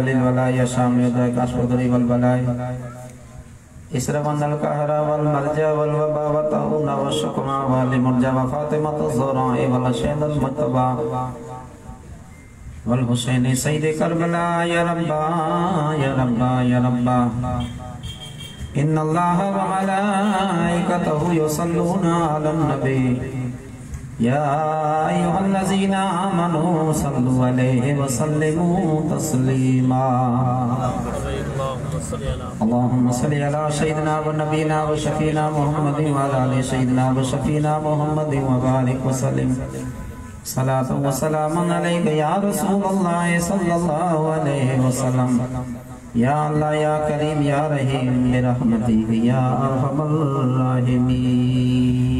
वलिल वलाय शाम्योदय का सुदरी वल बलाय इसरा वनल का हरा वल मर्जा वल वबा वताउ नव शुकमा वल मुर्जा व फातिमा तजरा ए वल शैन अल मतबा वल हुसैन सईद करबला या रब्बा या रब्बा या रब्बा इन अल्लाह व मलाइकतहु यसल्लूना अलन नबी या अय्युहल्लज़ीना आमनू सल्लु अलैहि व सल्लिमू तस्लीमा। अल्लाहुम्म सल्लि अला सय्यिदिना व नबीना व शफीना मुहम्मदिन व अला आलि सय्यिदिना व शफीना मुहम्मदिन व बारिक व सल्लिम सलातु व सलामुन अलैका या रसूलल्लाह सल्लल्लाहु अलैहि वसल्लम। या अल्लाह, या करीम, या रहीम, बिरहमतिक या अरहमर राहिमीन।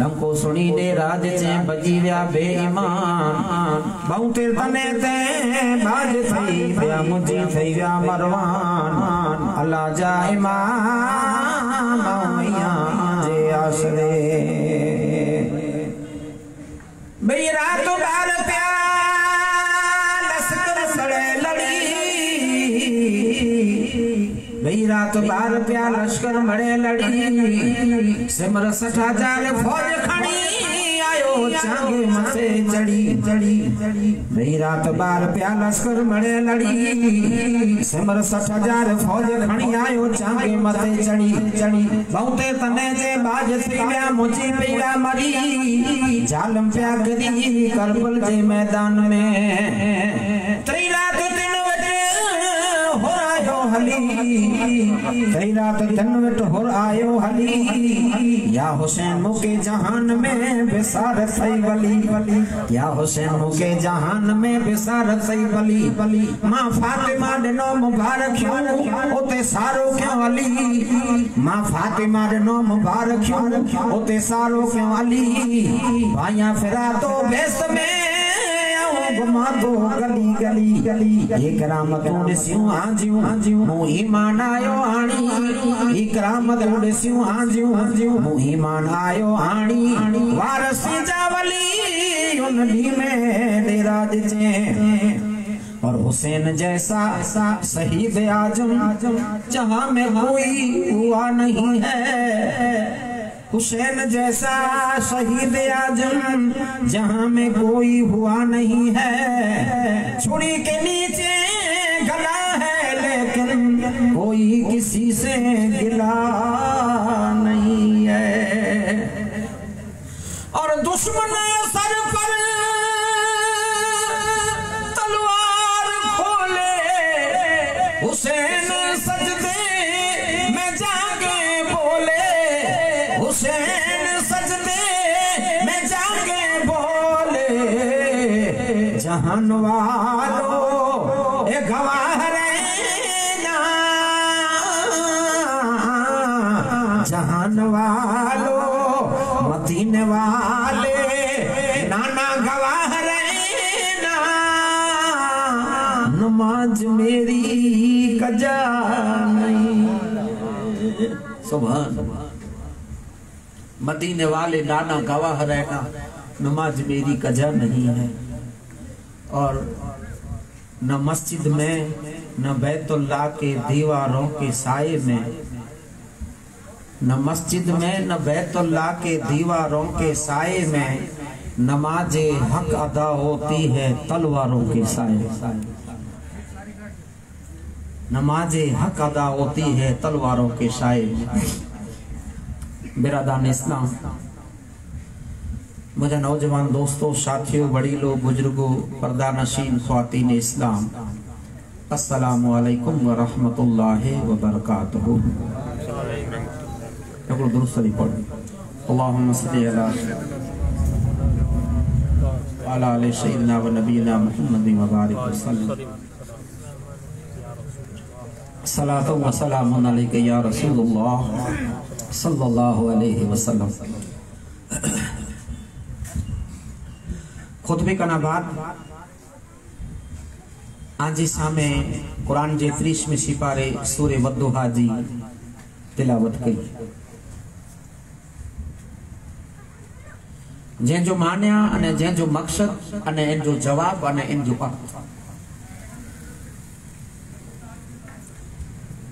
डंको सुनी दे राज चे बजी व्या बेईमान। बहुते तने ते बाज थई व्या मुजी थई व्या मरवान। अल्लाह जा इमाम मैया जे आसरे। बे रात बार प्या रात बार प्या लश्कर मड़े लड़ी। सिमर सठ हज़ार फौज खड़ी, आयो चांगे मथे चढ़ी। चढ़ी भई रात बार प्या लश्कर मड़े लड़ी। सिमर सठ हज़ार फौज खड़ी, आयो चांगे मथे चढ़ी। चढ़ी बहुते तने जे बाज थी व्या मुझी पिया मरी। जालम प्या करी करबल जे मैदान में। हली। रात दिन वट हो आयो हली। या हुसैन मुके जहान में बिसार सही वली। या हुसैन मुके जहान में बिसार सही वली। वली माँ फातिमा ॾिनो मुबारक उते सारो क्यों अली माँ फातिमा ॾिनो मुबारक उते सारो क्यों अली भाइया फिरा तो बेस में घुमा दो गली गली गली इकराम तू ॾिसियूं हाजियूं हाजियूं मूं ईमान आयो हाणी इकराम तू ॾिसियूं हाजियूं आयो हाणी वारस जा में डेरा ॾिजे और हुसैन जैसा ऐसा शहीद आज़म आज़म जहाँ में कोई हुआ नहीं है। हुसैन जैसा शहीद आज़म, जहाँ में कोई हुआ नहीं है। छुरी के नीचे गला है, लेकिन कोई किसी से गिला नहीं है। और दुश्मन सर जहान वालो ए गवाह रहना जहान वालो मदीन वाले नाना गवाह रहना नमाज़ मेरी कजा नहीं सुभान। मदीने वाले नाना गवाह रहना नमाज़ मेरी कजा नहीं है। और न मस्जिद में, न बैतुल्लाह के दीवारों के साए में। न मस्जिद में, न बैतुल्लाह के दीवारों के साए में नमाज़ हक अदा होती है तलवारों के साए नमाज़ हक अदा होती है तलवारों के में बिरादान इस्लाम। मुझे नौजवान दोस्तों, साथियों, बड़ी लोग, बुज़ुर्गों पर्दा नशीन खातन इस्लाम, अस्सलामु अलैकुम व रहमतुल्लाहि व सलातो या रसूलुल्लाह सल्लल्लाहु अलैहि वसल्लम। खुतबे कना बाद आजी सामे कुरान जे 30 में सिपारे सूरे वद्दुहा जी तिलावत कई जंहिंजो मान्या अने जंहिंजो मक़सद जो जवाब जो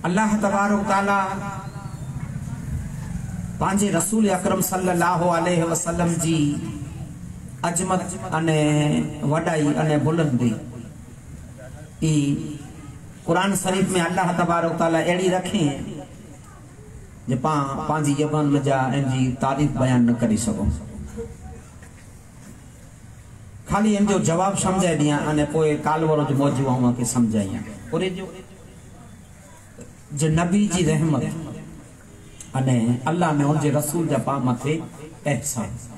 अल्लाह तबारक ताला पंहिंजे रसूल अकरम सल्लल्लाहु अलैहि वसल्लम जी अजमत अने वॾाई अने बुलंदी ई कुरान शरीफ़ में अल्लाह तबारक ताला अहिड़ी रखे जे पां पंहिंजी ज़बान में जा इन जी तारीफ़ बयान न करे सघूं खाली इन जो जवाब समझाए ॾियाँ अने पोइ कालवरो जो मौजू अवां खे सम्झाइयाँ पूरे जो जे नबी जी रहमत अने अल्लाह ने उनजे रसूल जा पा मथे एहसान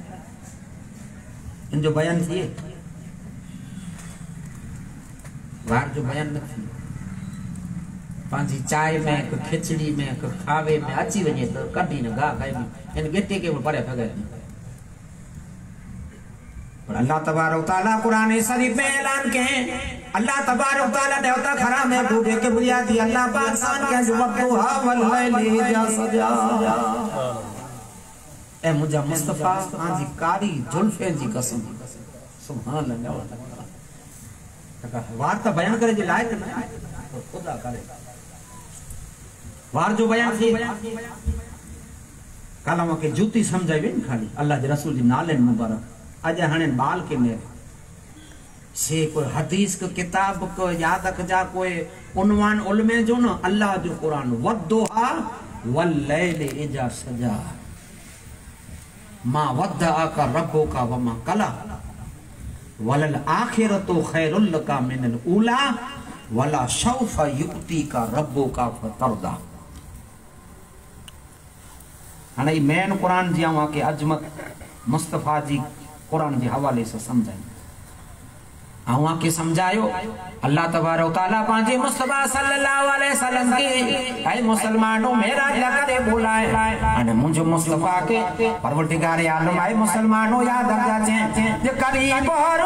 इन जो बयान थिए वार जो बयान न थिए पंहिंजी चांहि में हिकु खिचड़ी में हिकु खावे में अची वञे त कढी न गाह खाए हिन गिटे खे बि परे भॻाए पर अल्लाह तबारक ताला कुरान शरीफ में ऐलान के अल्लाह तबारक ताला देवता खरा में डूबे के बुनियादी अल्लाह पाक शान के जो वक्तुहा वल लैली जा सजा। ए मुझा मुस्तफ़ा हाँ जी कारी जुल्फे जी कसम। सुभान अल्लाह वार त बयान करे जे लायक न? खुदा करे। वार जो बयान थी काला मूंखे जूती सम्झाई वेई खाली। अल्लाह जे रसूल जी नाले मुबारक। अॼु हाणे बाल के ने से कोई हदीस को किताब को याद रखजा कोई उनवान उलमे जो न अल्लाह जो कुरान वद्दुहा वल्लैल इजा सजा। मा वद आका रब्बो का वमा कला। वलल आखिरतु खैरुल का मिनल उला वला सौफ युक्ति का रब्बो का फतरदा हाणे मेन कुरान जी अवां खे अजमत मुस्तफ़ा जी कुरान जे हवाले सां सम्झाई अवां खे सम्झायो। अल्लाह तबारक ताला पंहिंजे मुस्तफ़ा सल्लल्लाहु अलैहि वसल्लम खे ऐं मुसलमानों, मेरा करे बुलाए? अने मुंहिंजो मुस्तफ़ा खे परवरदिगार आलम आहे मुसलमानों याद रखजा जे जे करीब और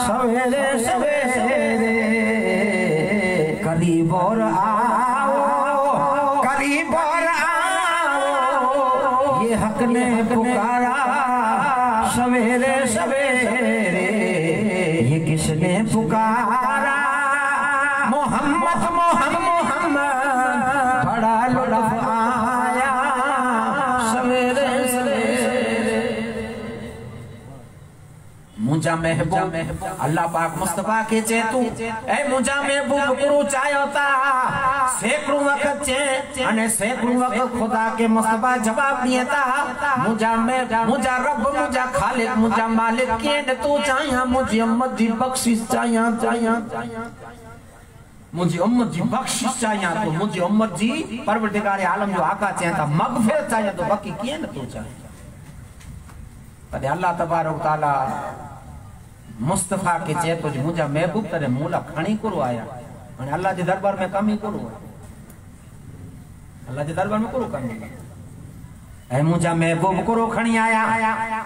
सवेरे सवेरे, करीब और मुंहिंजा महबूब अल्लाह पाक मुस्तफ़ा के चे तू ए मुंहिंजा महबूब गुरु चायो ता सैकड़ों वक्त चे, अने सैकड़ों वक्त खुदा के मुस्तफ़ा जवाब दिए ता मुंहिंजा में मुंहिंजा रब मुंहिंजा खालिक मुंहिंजा मालिक के न तू चाहिया मुंहिंजी उम्मत जी बख्शिश चाहिया चाहिया मुंहिंजी उम्मत जी बख्शिश चाहिया तो मुंहिंजी उम्मत जी परवरदिगार आलम जो आका चाहिया ता, मगफिरत चाहिया तो बाकी कीअं न तू तॾहिं अल्लाह तबारक ताला मुस्तफ़ा चए थो जो मुंहिंजा महबूब तॾहिं मूं लाइ खणी कोन आया। हाणे अल्लाह जे दरबार में कम कोन अल्लाह जे दरबार में कोन कम ऐं मुंहिंजा महबूब कोरो खणी आया।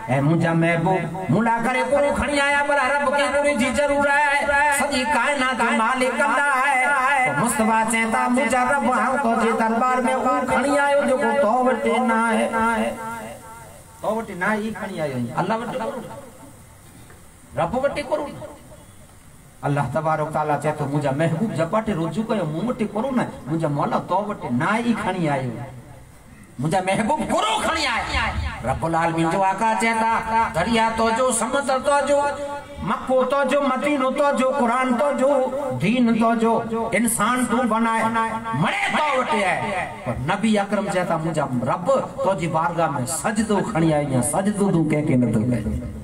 ऐं मुंहिंजा महबूब मूं लाइ करे कोरो खणी आया पर रब खे कोई जी ज़रूर आहे। सॼी काइनात जो मालिक कंदा आहे। मुस्तफ़ा चए था मुंहिंजा रब हाणे तुंहिंजे दरबार में उहो खणी आयो जेको तो वटि न आहे। तो वटि ना ई खणी आयो अल्लाह वटि कोन्ह। रब वटि कोन्ह। अल्लाह तबारक ताला चए थो मुंहिंजा महबूब जपाटे रुजू कयो मूं वटि कोन्ह न मुंहिंजा मौला तो वटि ना ई खणी आयो। मुंहिंजा महबूब गुरु खणी आया। रब्बुल आलमीन जो आका चवंदा दरिया तो जो, समुद्र तो जो, मक्को तो जो, मदीनो तो जो, कुरान तो जो, दीन तो जो, इंसान तू बनाए, मरे तो वटे है पर नबी अकरम चवंदा मुंहिंजा रब तो जी बारगाह में सजदो खणी आई सजदो तू कंहिंखे नथो कयो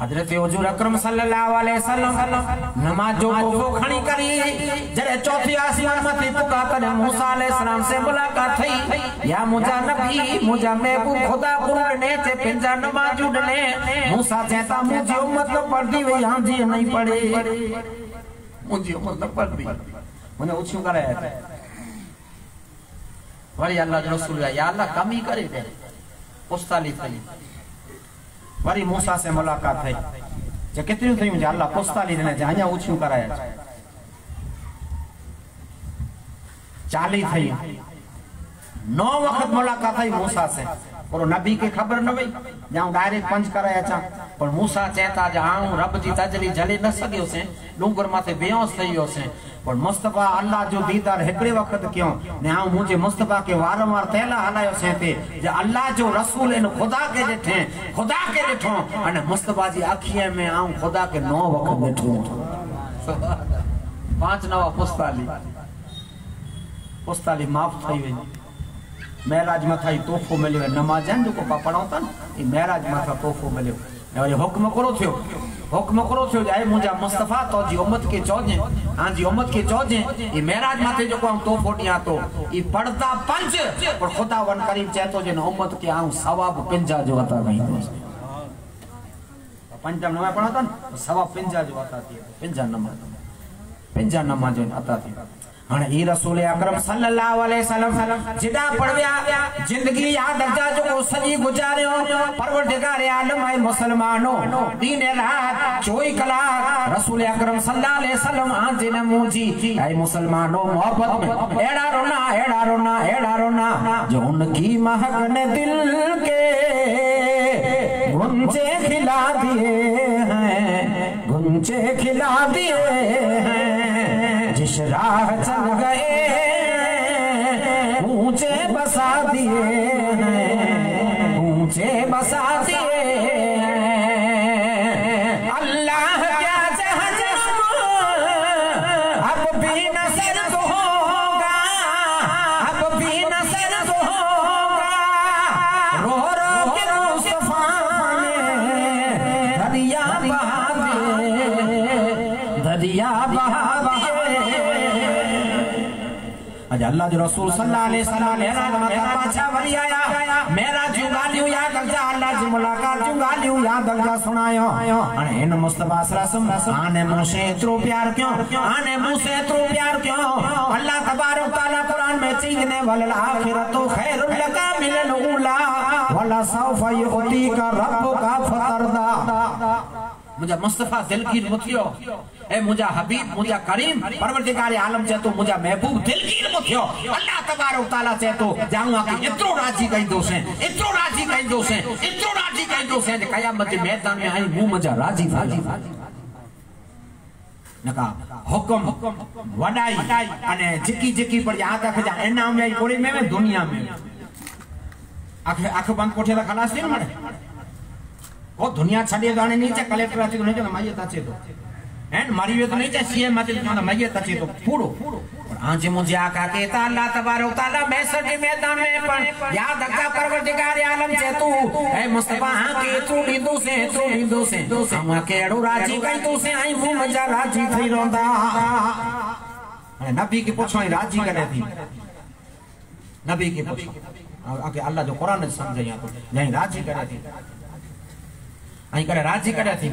हज़रत हुजूर अकरम सल्लल्लाहु अलैहि वसल्लम नमाज़ जो तोहफो खणी करी जॾहिं चौथी आसमान मथे पुका तॾहिं मूसा अलैहि सलाम से मुलाकात थई या मुंहिंजा नबी मुंहिंजा महबूब, ख़ुदा गुरु ॾिने ते पंहिंजा नमाजूं ॾिने मूसा चएता मुंहिंजी उम्मत न पढ़दी वई हाँ जी, नहीं पढ़े। मुंहिंजी उम्मत न पढ़दी मुंहिंजा उछियूं कराया वरी अल्लाह रसूल या अल्लाह कम करे दे पुस्ताली थई वरी मूसा से मुलाकात है जे केतिरियूं थई जे अल्लाह पुस्ताली ने जे अञा उछियूं कराया चाली थई नौ वक्त मुलाकात है मूसा से पर नबी के खबर न वई जाऊँ डायरेक्ट पंज कराए अचां पर मूसा चएता जे आऊँ रब जी तजली झले न सघियोसीं, डूंगर माथे बेहोश थी वियोसीं पर मुस्तफ़ा अल्लाह जो दीदार हिकिड़े वक़्त कयो, ने आऊँ मुंहिंजे मुस्तफ़ा खे वारंवार तैला हलायोसीं ते, जे अल्लाह जो रसूल इन ख़ुदा खे ॾिठे, ख़ुदा खे ॾिठो, अने मुस्तफ़ा जी अखीअ में आऊँ ख़ुदा खे नौ वक़्त ॾिठो। पाँच नवा पुस्ताली। पुस्ताली माफ़ थी वई महराज मथा ही तोहफ़ो मिलियो आहे नमाज़ आहिनि जेको पाण पढ़ूं था ही महराज मथा तोहफ़ो मिलियो ऐं वरी हुक्म करो थियो। हुक्म करो थियो जे मुंहिंजा मुस्तफ़ा तो जी उम्मत खे चइजे हाँ जी उम्मत खे चइजे ही महराज मथे जेको आऊँ तोहफ़ो ॾियाँ थो ही पढ़दा पंज पर ख़ुदा वन करीम चए थो जिन उम्मत खे आऊँ सवाब पंजा जो अता कईंदुसि पंज नमाज़ पढ़ा था सवाब पंजा जो अता थिए पंजा नमाज़ पंजा नमाज़ अता थिए हाणे ई रसूल अकरम सल्लल्लाहु अलैहि वसल्लम जिदा पढ़विया, ज़िंदगी याद रखजा, जो सजी गुजारियो, परवरदिगार आलम है मुसलमानो, दिन रात, चोई कलाक, रसूल अकरम सल्लल्लाहु अलैहि वसल्लम आज ने मुंजी ऐ मुसलमानो, मोहब्बत में, एड़ा रोना एड़ा रोना एड़ा रोना, जो उनकी महक ने दिल के गुंजे खिला दिए हैं, गुंजे खिला दिए हैं। जिस राह चल गए ऊँचे बसा दिए हैं ऊँचे बसा दिए अल्लाह जो रसूल सल्लल्लाहु अलैहि वसल्लम ने मथा पाछा वरी आया मेरा जूं ॻाल्हियूं यादि रखजा अल्लाह जी मुलाक़ात जूं ॻाल्हियूं यादि रखजा सुणायो हाणे हिन मुस्तफ़ा सल्लल्लाहु हाणे मूंसे एतिरो प्यार कयो? हाणे मूंसे एतिरो प्यार कयो? अल्लाह तबारक तआला कुरान में चई ने वल आखिरतु खैरुल लका मिनल ऊला, वला सौफ युतीका रब्बुका फतरदा। मुंहिंजा मुस्तफ़ा दिलगीर मुथियो ऐं मुंहिंजा हबीब मुंहिंजा करीम, परवरदिगार आलम चए थो मुंहिंजा महबूब दिलगीर मुथियो अल्लाह तबारक तआला चए थो जाऊँ कि एतिरो राज़ी कंदोसि एतिरो राज़ी कंदोसि एतिरो राज़ी कंदोसि जे क़यामत जे मैदान में आई मूं मुंहिंजा राज़ी राज़ी नका हुकुम वॾाई अने जिकी जिकी पर याद यादि रखजा इनाम में पूरी में दुनिया में। अख अख बंद कोठे ला खलास थी मने वो दुनिया छॾे गाने नहीं चाहे कलेक्टर अचे तो नहीं चाहे मैयत अचे तो। हैं मरी वियो तो नहीं चाहे सीएम अचे तो चवंदा मैयत अचे तो पूरो पर आज मुझे आका के ता अल्लाह तबारक तआला मैसर के मैदान में पर याद रखा परवरदिगार आलम जे तू। ए मुस्तफ़ा हाँ के तू ॾींदो से, तू ॾींदो से। हम केड़ो राज़ी कई तू से आई मुँह मज़ा राज़ी थई रोंदा। हाणे नबी के पुछो आई राज़ी करे थी? नबी के पुछो। आके अल्लाह जो कुरान समझ या तो नहीं, राज़ी करे थी? ऐं करे राज़ी करे थी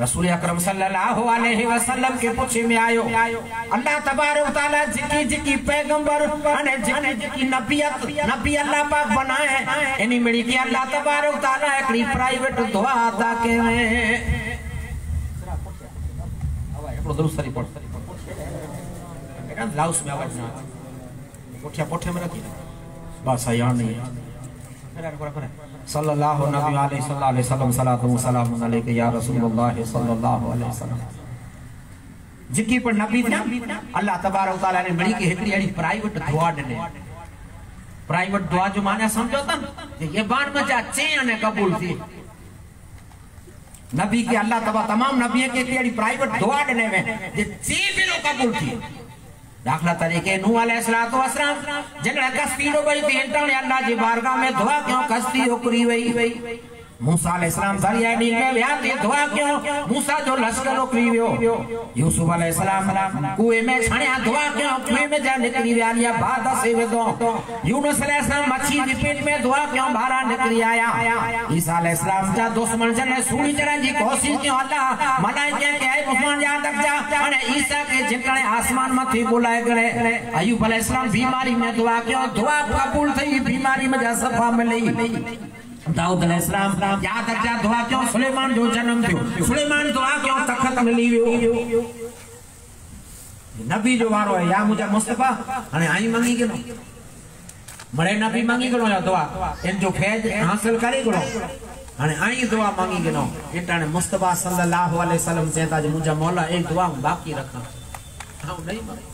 रसूल अकरम सल्लल्लाहु अलैहि वसल्लम के पुछे में आयो, अल्लाह तबारक तआला जिकी जिकी पैगंबर अने जिकी जिकी नबियत, नबी अल्लाह पाक बनाए इनी मिली के अल्लाह तबारक तआला एकड़ी प्राइवेट दुआ अदा कवे। हिकिड़ो दुरुस्त सरी पढ़। बेटा लाउस में आवाज़ ना पुठियाँ पुठे में रखी। बस आई हाणे नहीं सल्लल्लाहु नबी अलैहि सल्लल्लाहु अलैहि वसल्लम सलातु सलामु अलैका या रसूलुल्लाह सल्लल्लाहु अलैहि वसल्लम जिकी पर नबी थिया अल्लाह तबारक तआला ने मिली के हिकड़ी अड़ी प्राइवेट दुआ ॾिने। प्राइवेट दुआ जो माना समझो था ये बाण में जा चेन ने कबूल थी। नबी के अल्लाह तबा तमाम नबी के हिकड़ी प्राइवेट दुआ ॾिने में, जे चे बिलो कबूल थी। दाखला तरीके नू अलैहिस्सलातु वस्सलाम। जंगल कश्ती रो थी हिताणे अल्लाह जी बारगाह में दुआ क्यों कश्ती उकरी वई? मूसा अलैहिस्सलाम दरिया नील में विया ते दुआ क्यों? मूसा जो लश्कर उकरी वियो। यूसुफ अलैहिस्सलाम कुएँ में छणिया, दुआ क्यों? कुएँ में जा निकरी विया लिया, बाद से वेदो। यूनुस अलैहिस्सलाम मच्छी की पेट में, दुआ क्यों? बाहर निकली आया। ईसा अलैहिस्सलाम जा दुश्मन जने सूली चढ़न जी कोशिश क्यों? अल्लाह मलाइके के आए मुसलमान याद रख जा। अने ईसा के जिकणे आसमान मथे बुलाए करे अयूब अलैहिस्सलाम बीमारी में दुआ क्यों? दुआ कबूल थई बीमारी में जा सफ़ा मिली। दाऊद अलैहिस्सलाम, याद रख जा, दुआ क्यों? सुलेमान जो जन्म थियो, सुलेमान दुआ क्यों तखत मिली वियो नबी जो वारो है, या मुझे मुस्तफ़ा? हाणे आई मंगी के मरे नबी मंगी गणो या दुआ? इन जो फैज हासिल करे गणो हाणे आई दुआ मंगी गणो इटाने मुस्तफ़ा सल्लल्लाहु अलैहि वसल्लम चेता जे मुझे मौला एक दुआ बाकी रखा। हाँ, नहीं मंगी।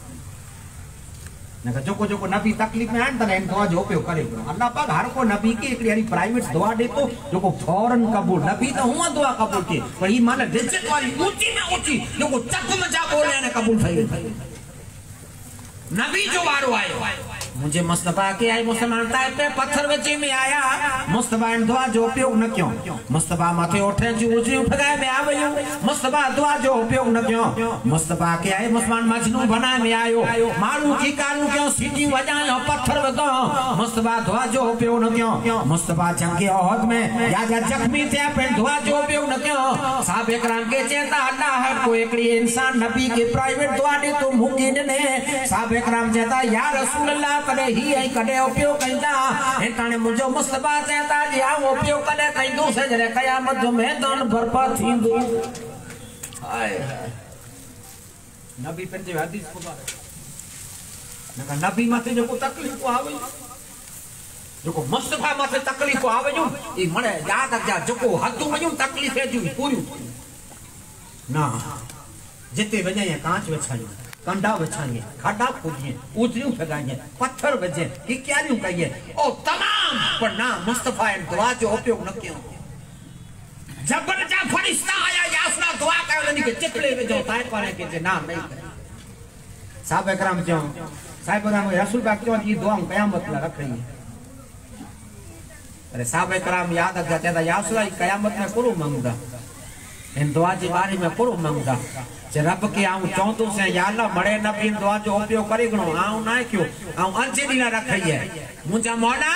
नका जो को नबी तकलीफ़ में तने इन दुआ जो उपयोग करे अल्लाह पाक हर को नबी की एकड़ी हरी प्राइवेट दवा दे तो जोको फ़ौरन कबूल नबी तो हुआ दुआ कबूल के पर ई माने रिजत वाली ऊँची में ऊँची जोको चक में जा बोले ने कबूल थई नबी जो वारो आयो मुझे मुस्तफ़ा के आई मुसलमान ताए पे पत्थर वेची में आया। मुस्तफ़ा इन दुआ जो उपयोग न क्यों? मुस्तफ़ा माथे उठे, जी उजरी फगाए में आ वयो मुस्तफ़ा दुआ जो उपयोग न क्यों? मुस्तफ़ा के आए मुसलमान मजनू बना में आयो। मारू की कारू क्यों? सीटी वजायो पत्थर वदो मुस्तफ़ा दुआ जो उपयोग न क्यों? मुस्तफ़ा जंग ओहद में। या जा जख्मी थे पे दुआ जो उपयोग न क्यों? साहब इकराम के चेता अल्लाह है को एकड़ी इंसान नबी के प्राइवेट दुआ दे तो मुमकिन ने साहब इकराम चेता, या रसूल अल्लाह कॾहिं ही ऐं कॾहिं उपयोग कंदा। हिताणे मुंहिंजो मुस्तफ़ा चएता जी आउं उपयोग कॾहिं कंदुसि? जॾहिं क़यामत जो मैदान थींदो। हाय नबी पंहिंजे हदीस ॿुधाए नका नबी मथे जेको तकलीफ़ आवे, जेको मुस्तफ़ा मथे तकलीफ़ आवे जूं ई मणे यादि रखजा, जेको हदूं वञूं, तकलीफ़ जूं पूरियूं ना, जिते वञे कांच विछायूं। कंडा विछाइए खाडा खोदिए उजरियूं फैलाइए, पत्थर बजे कि क्यारियूं कहिए ओ, तमाम पर ना मुस्तफ़ा इन दुआ जो उपयोग न कियो। जबर जा फरिश्ता आया यासना दुआ कयो उन्हनि खे चितले विझो ताए पाणे खे जे नाम नहीं साहब इकराम चयो साहिब इकराम रसूल पाक चयो ई दुआऊं क़यामत लाइ रखणी अरे साहब इकराम, याद रखा चएता यासला ई क़यामत में कुरो मंगदा इन दुआ जे बारे में कुरो मंगदा जे रब के आऊँ चवंदुसि या अल्लाह मड़े नबी दुआ जो उपयोग करे घणो आऊँ ना कयो आऊँ अंज ॾींहुं रखई है मुंहिंजा मौला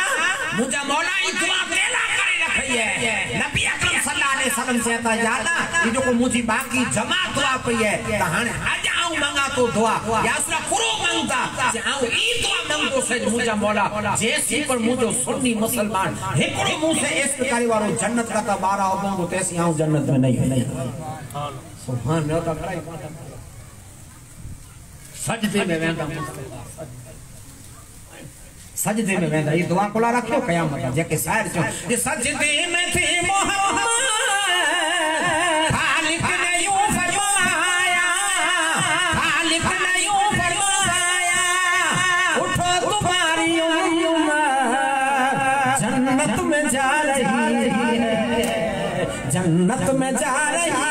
मुंहिंजा मौला ई दुआ केला करे रखई है नबी अकरम सल्लल्लाहु अलैहि वसल्लम चएता या अल्लाह ई जेको मुंहिंजी बाक़ी जमा दुआ पई है त हाणे अॼु आऊँ मंगा तो दुआ या उसला कुरो मंगता जे आऊँ ई दुआ मंगतो से मुंहिंजा मौला जेसी पर मुंहिंजो सुन्नी मुसलमान हिकिड़ो मूं से इश्क करे वारो जन्नत का त ॿारहं उबंगो तेसी आऊँ जन्नत में नहीं नहीं सुभान अल्लाह कराई सजदे में वेंदा सजदे में वेंदा ये दुआ कोला रखियो कयामत जेके शायर चो ये सजदे में थे मोहम्मद खालिक ने यूँ फरमाया खालिक ने यूँ फरमाया उठो तुम्हारी उम्मत जन्नत में जा रही है जन्नत में जा रही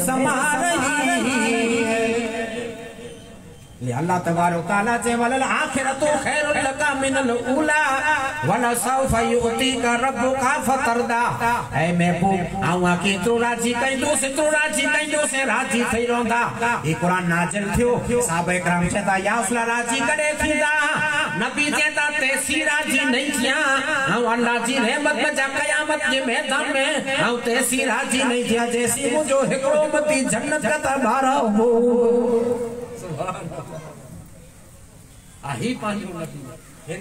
समा रही है। अल्लाह तबारो ताला चे आखिर तो खैरुल उला। वला सौफा युतीका रब्बुका फतरदा। ऐ महबूब, आऊँ आके तो राज़ी कइंदो से तो राज़ी कइंदो से, राज़ी थई रहंदा ई कुरान नाज़िल थियो, साहब इकराम चता या उसला राज़ी करे थींदा। नबी चता तेसी राज़ी नहीं थिया। आऊँ अल्लाह जी रहमत जा कयामत जे मैदान में। आऊँ तेसी राज़ी नहीं थिया, जैसी मुझो हिकड़ो मती जन्नत का तबारा हो। आही पंहिंजो नबी। जो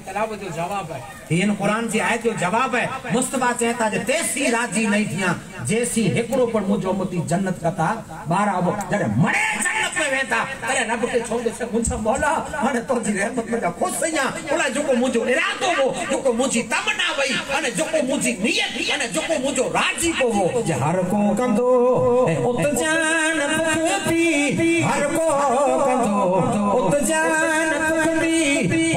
हिन कुरान जी आयत जो जवाब है, मुस्तफ़ा चेता जे तेसी राज़ी नहीं थिया, जैसी हिकड़ो पर मुझो मती जन्नत का ता बारा अब जड़े मड़े जन्नत में वेता अरे रब के छोड़े से मुझा मौला हाने तो जी रहमत में खुश सया। ओला जोको मुझो इरादो हो, जोको मुझी तमन्ना वई अने जोको मुझी नियत अने जोको मुझो राज़ी को हो। जे हर को कंदो उत जान पुख पी हर को कंदो उत जान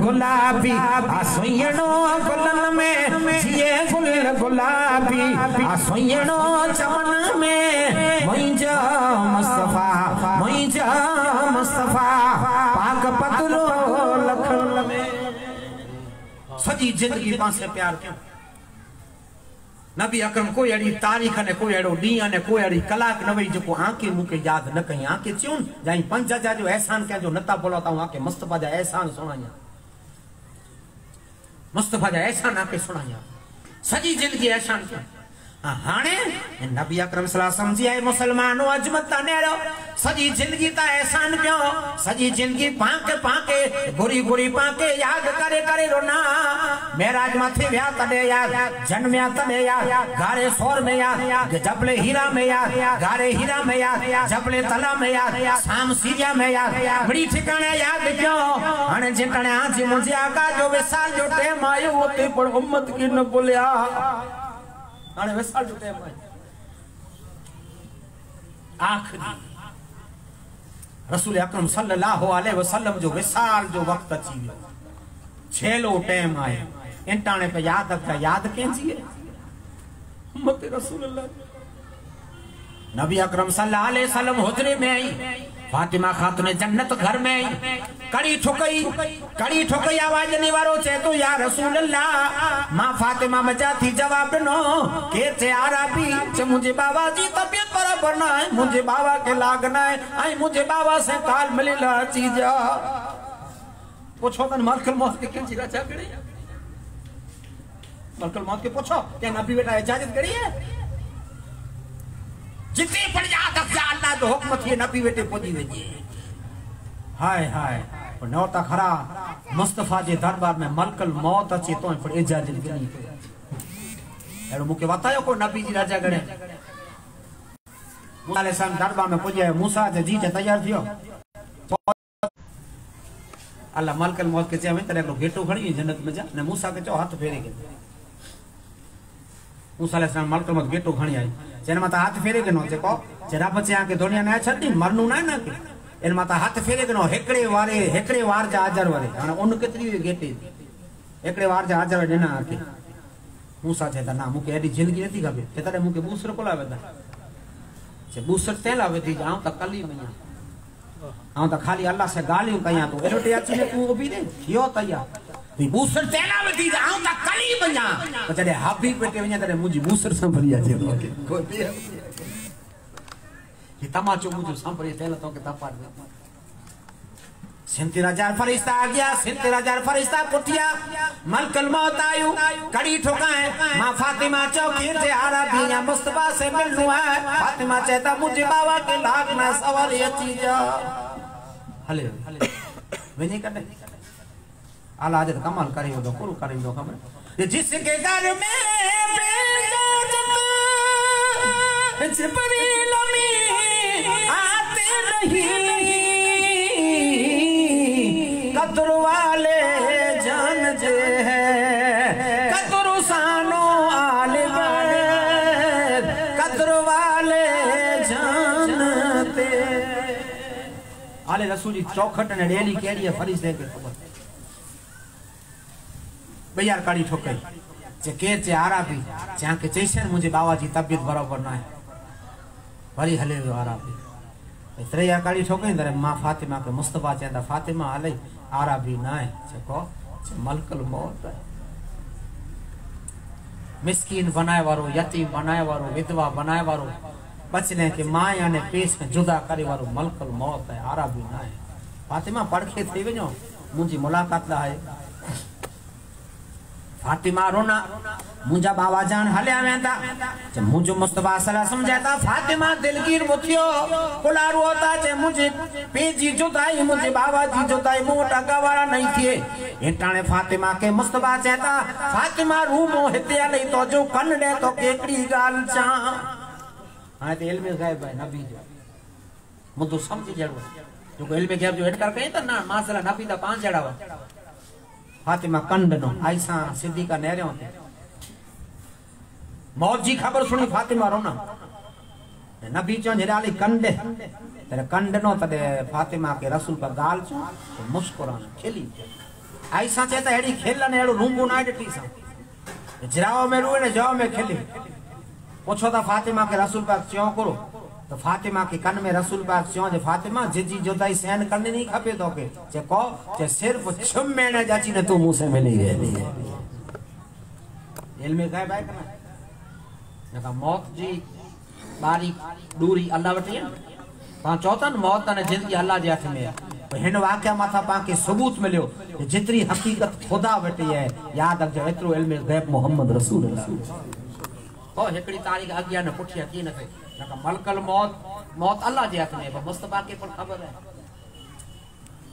गुलाबी, आ गुलन में जिए गुल गुलाबी, आ चमन में मुंहिंजो मुस्तफ़ा मुंहिंजो मुस्तफ़ा, पाक पतलो लखन में। सॼी ज़िंदगी पासे प्यार कयूं? नबी अकरम कोई अहिड़ी तारीख़ ने कोई अहिड़ो ॾींहुं ने कोई अहिड़ी कलाक न वई, जेको आंके मूंखे यादि न कई। आंके चयूं, जाई पंज हज़ार जो एहसान कंहिंजो, नथा बोला त आंके मुस्तफ़ा जा एहसान सुणाया। मुस्तफ़ा जा एहसान आंके सुनाया सजी ज़िंदगी कयूं हाँ, हाणे नबी अकरम सलाह सम्झी आए मुसलमानो, अजमत ता नेड़ो सॼी ज़िंदगी ता एहसान कयो। सॼी ज़िंदगी पाके पाके घुरी घुरी पाके यादि करे करे रोना। मेराज मथे विया तॾहिं याद जन्मिया तॾहिं याद गारे सोर में याद जबले हीरा में याद गारे हीरा में याद जबले तला में याद शाम सीरिया में याद बड़ी ठिकाणे याद कयो। हाणे जेकॾहिं आज मुंहिंजे आका जो विसाल जो टेम आयो, उते पर उम्मत खे न भुलिया। जो रसूल अकरम सल्लल्लाहु अलैहि वसल्लम जो विसाल जो वक्त अची वियो छेलो टाइम आहे इंटाणे पे याद रखा, याद कंहिंजी आहे उम्मत रसूल नबी अकरम सल्लल्लाहु अलैहि वसल्लम हुजरे में आई फातिमा खातून जन्नत घर में आई कड़ी ठुकई कड़ी ठुकई आवाज़ ॾिनी वारो चए थो या रसूल अल्लाह माँ फातिमा मचा थी जवाब ॾिनो केर चए आराबी? चए मुंहिंजे बाबा जी तबियत बराबर न आहे मुंहिंजे बाबा खे लाग न आहे ऐं मुंहिंजे बाबा से काल मिलियल अची जा पुछो तन मलकल मौत के कंहिंजी रचा करी मलकल मौत के पुछो, क्या नबी बेटा इजाज़त करी है? जिते फरियाद अफ़जा अल्लाह जो हुक्म थिए नबी बेटे पहुँची वञे हाय हाय पर नौ त खरा, मुस्तफ़ा जे दरबार में मलकल मौत अचे तो पर इजाज़त करी अहिड़ो मूंखे वतायो को नबी जी राजा गणे मूसा अलैहि सलाम दरबार में पुॼे मूसा जे जी तयार थियो। अल्लाह मलकल मौत के चयो तॾहिं हिकिड़ो घेटो खणी जन्नत में जा, ने मूसा खे चओ हथ फेरे के मूसा अलैहि सलाम मलकल मौत घेटो खणी आई। चइनि माँ त हथ फेरे ॾिनो जेको जे रब चयां की दुनिया न छॾी मरनू न न के इन माँ त हथ फेरे ॾिनो हिकिड़े वारे हिकिड़े वार जा अजर वारे हाणे उन घेटे जी हिकिड़े वार जा अजर ॾिना के मूसा चए त न मूंखे एॾी ज़िंदगी नथी खपे चए तॾहिं मूंखे बूसर कोला वेंदा चए बूसर तेल आहे विधी आऊँ त कली वञा आऊँ त खाली अल्लाह से ॻाल्हियूं कयां तूं एॾो टे अची ने तूं बूसर तेला विधी आऊँ त कली वञा त जॾहिं हाबी पेटे वञा तॾहिं मुंहिंजी बूसर संभली अचे ही तमाचो मुझे सांपरे तेल तो के तपार दे सिंतिर हज़ार फरिश्ता आ गया सिंतिर हज़ार फरिश्ता पुठिया। मलकल मौत आयु, कड़ी ठोकाए। माँ फातिमा चौकी से आरा बिया मुस्तफ़ा से मिलनु है। फातिमा कहता मुझे बाबा के लाग ना सवाल अची जा हले हले। वनी कने आलाज कमल करियो दो कुल करियो दो खबर जिसके घर में जबरील लमी आते नहीं कदर वाले जान जे है कदर सानो कदर वाले जानते आले रसूल जी चौखट ने डेली कह रही फरिश्ते के खबर। बयार काढ़ी ठोकई। के, जे आरा भी ज्यां के न मुंहिंजे बाबा जी तबियत बराबर न आहे वरी हले वियो आरा भी एतिरे यार काढ़ी ठोकई त माँ फातिमा खे मुस्तफ़ा चवंदा फातिमा हलई आरा भी न आहे जेको मलकल मौत आहे मिसकीन बनाए वारो, यतीम बनाए वारो, विधवा बनाए वारो, बचने के माँ याने पेश में जुदा करे वारो मलकल मौत है आरा भी ना है। फातिमा पड़खे थी वञो मुंहिंजी मुलाक़ात लाइ फातिमा रोना। मुंहिंजा बाबा जान हलिया वेंदा। चे मुंहिंजो मुस्तफ़ा सलाह सम्झाता फातिमा दिलगीर मुथियो कुलारो था चे मुंहिंजे पीउ जी जुदाई मुंहिंजे बाबा जी जुदाई मूं वटि अॻवारा नहीं थिए। हेठाणे फातिमा खे मुस्तफ़ा चएता फातिमा रूमो हिते हलई तो जो कन ॾे तो केकड़ी ॻाल्हि चां। हाणे त इल्म ग़ाइब आहे नबी जो। मुद्दो सम्झ जहिड़ो जेको इल्म ग़ैब जो इनकार कई त न मासला नबी त पाँच हुआ फातिमा कन ॾिनो आइसा सिद्दीका नेरियो ते मौत जी ख़बर सुणी फातिमा रोना। नबी हेॾा हली कन ॾे तॾहिं कन ॾिनो फातिमा खे रसूल पर ॻाल्हि चयो त मुस्कुरान खिली आइसा चए त अहिड़ी खेलनि अहिड़ो रूंगू न ॾिठी सां। जराव में रुए न जव में खिली। पुछो त फातिमा खे रसूल पाक चयो करो? त फातिमा खे कन में रसूल पाक चयो जे, फातिमा जिजी जुदाई सहन करनी नहीं खपे तोखे जे को जे सिर्फ़ छह महीने जा अची न तू मुंहुं से मिली गई इल्म ग़ैब आहे कन नका मौत जी बारी दूरी अल्लाह वटि पाण चओ मौत अने ज़िंदगी अल्लाह जे हथ में पर हिन वाक़िया मथां पाण सबूत मिलियो कि जेतिरी हक़ीक़त ख़ुदा वटि आहे यादि रखजो, एतिरो इल्म ग़ैब मोहम्मद रसूल अल्लाह हो हिकिड़ी तारीख़ अॻियाँ न पुठियाँ थी। न थिए नका मलकल मौत मौत अल्लाह जे हथ में पर, मुस्तफ़ा के पण ख़बर है।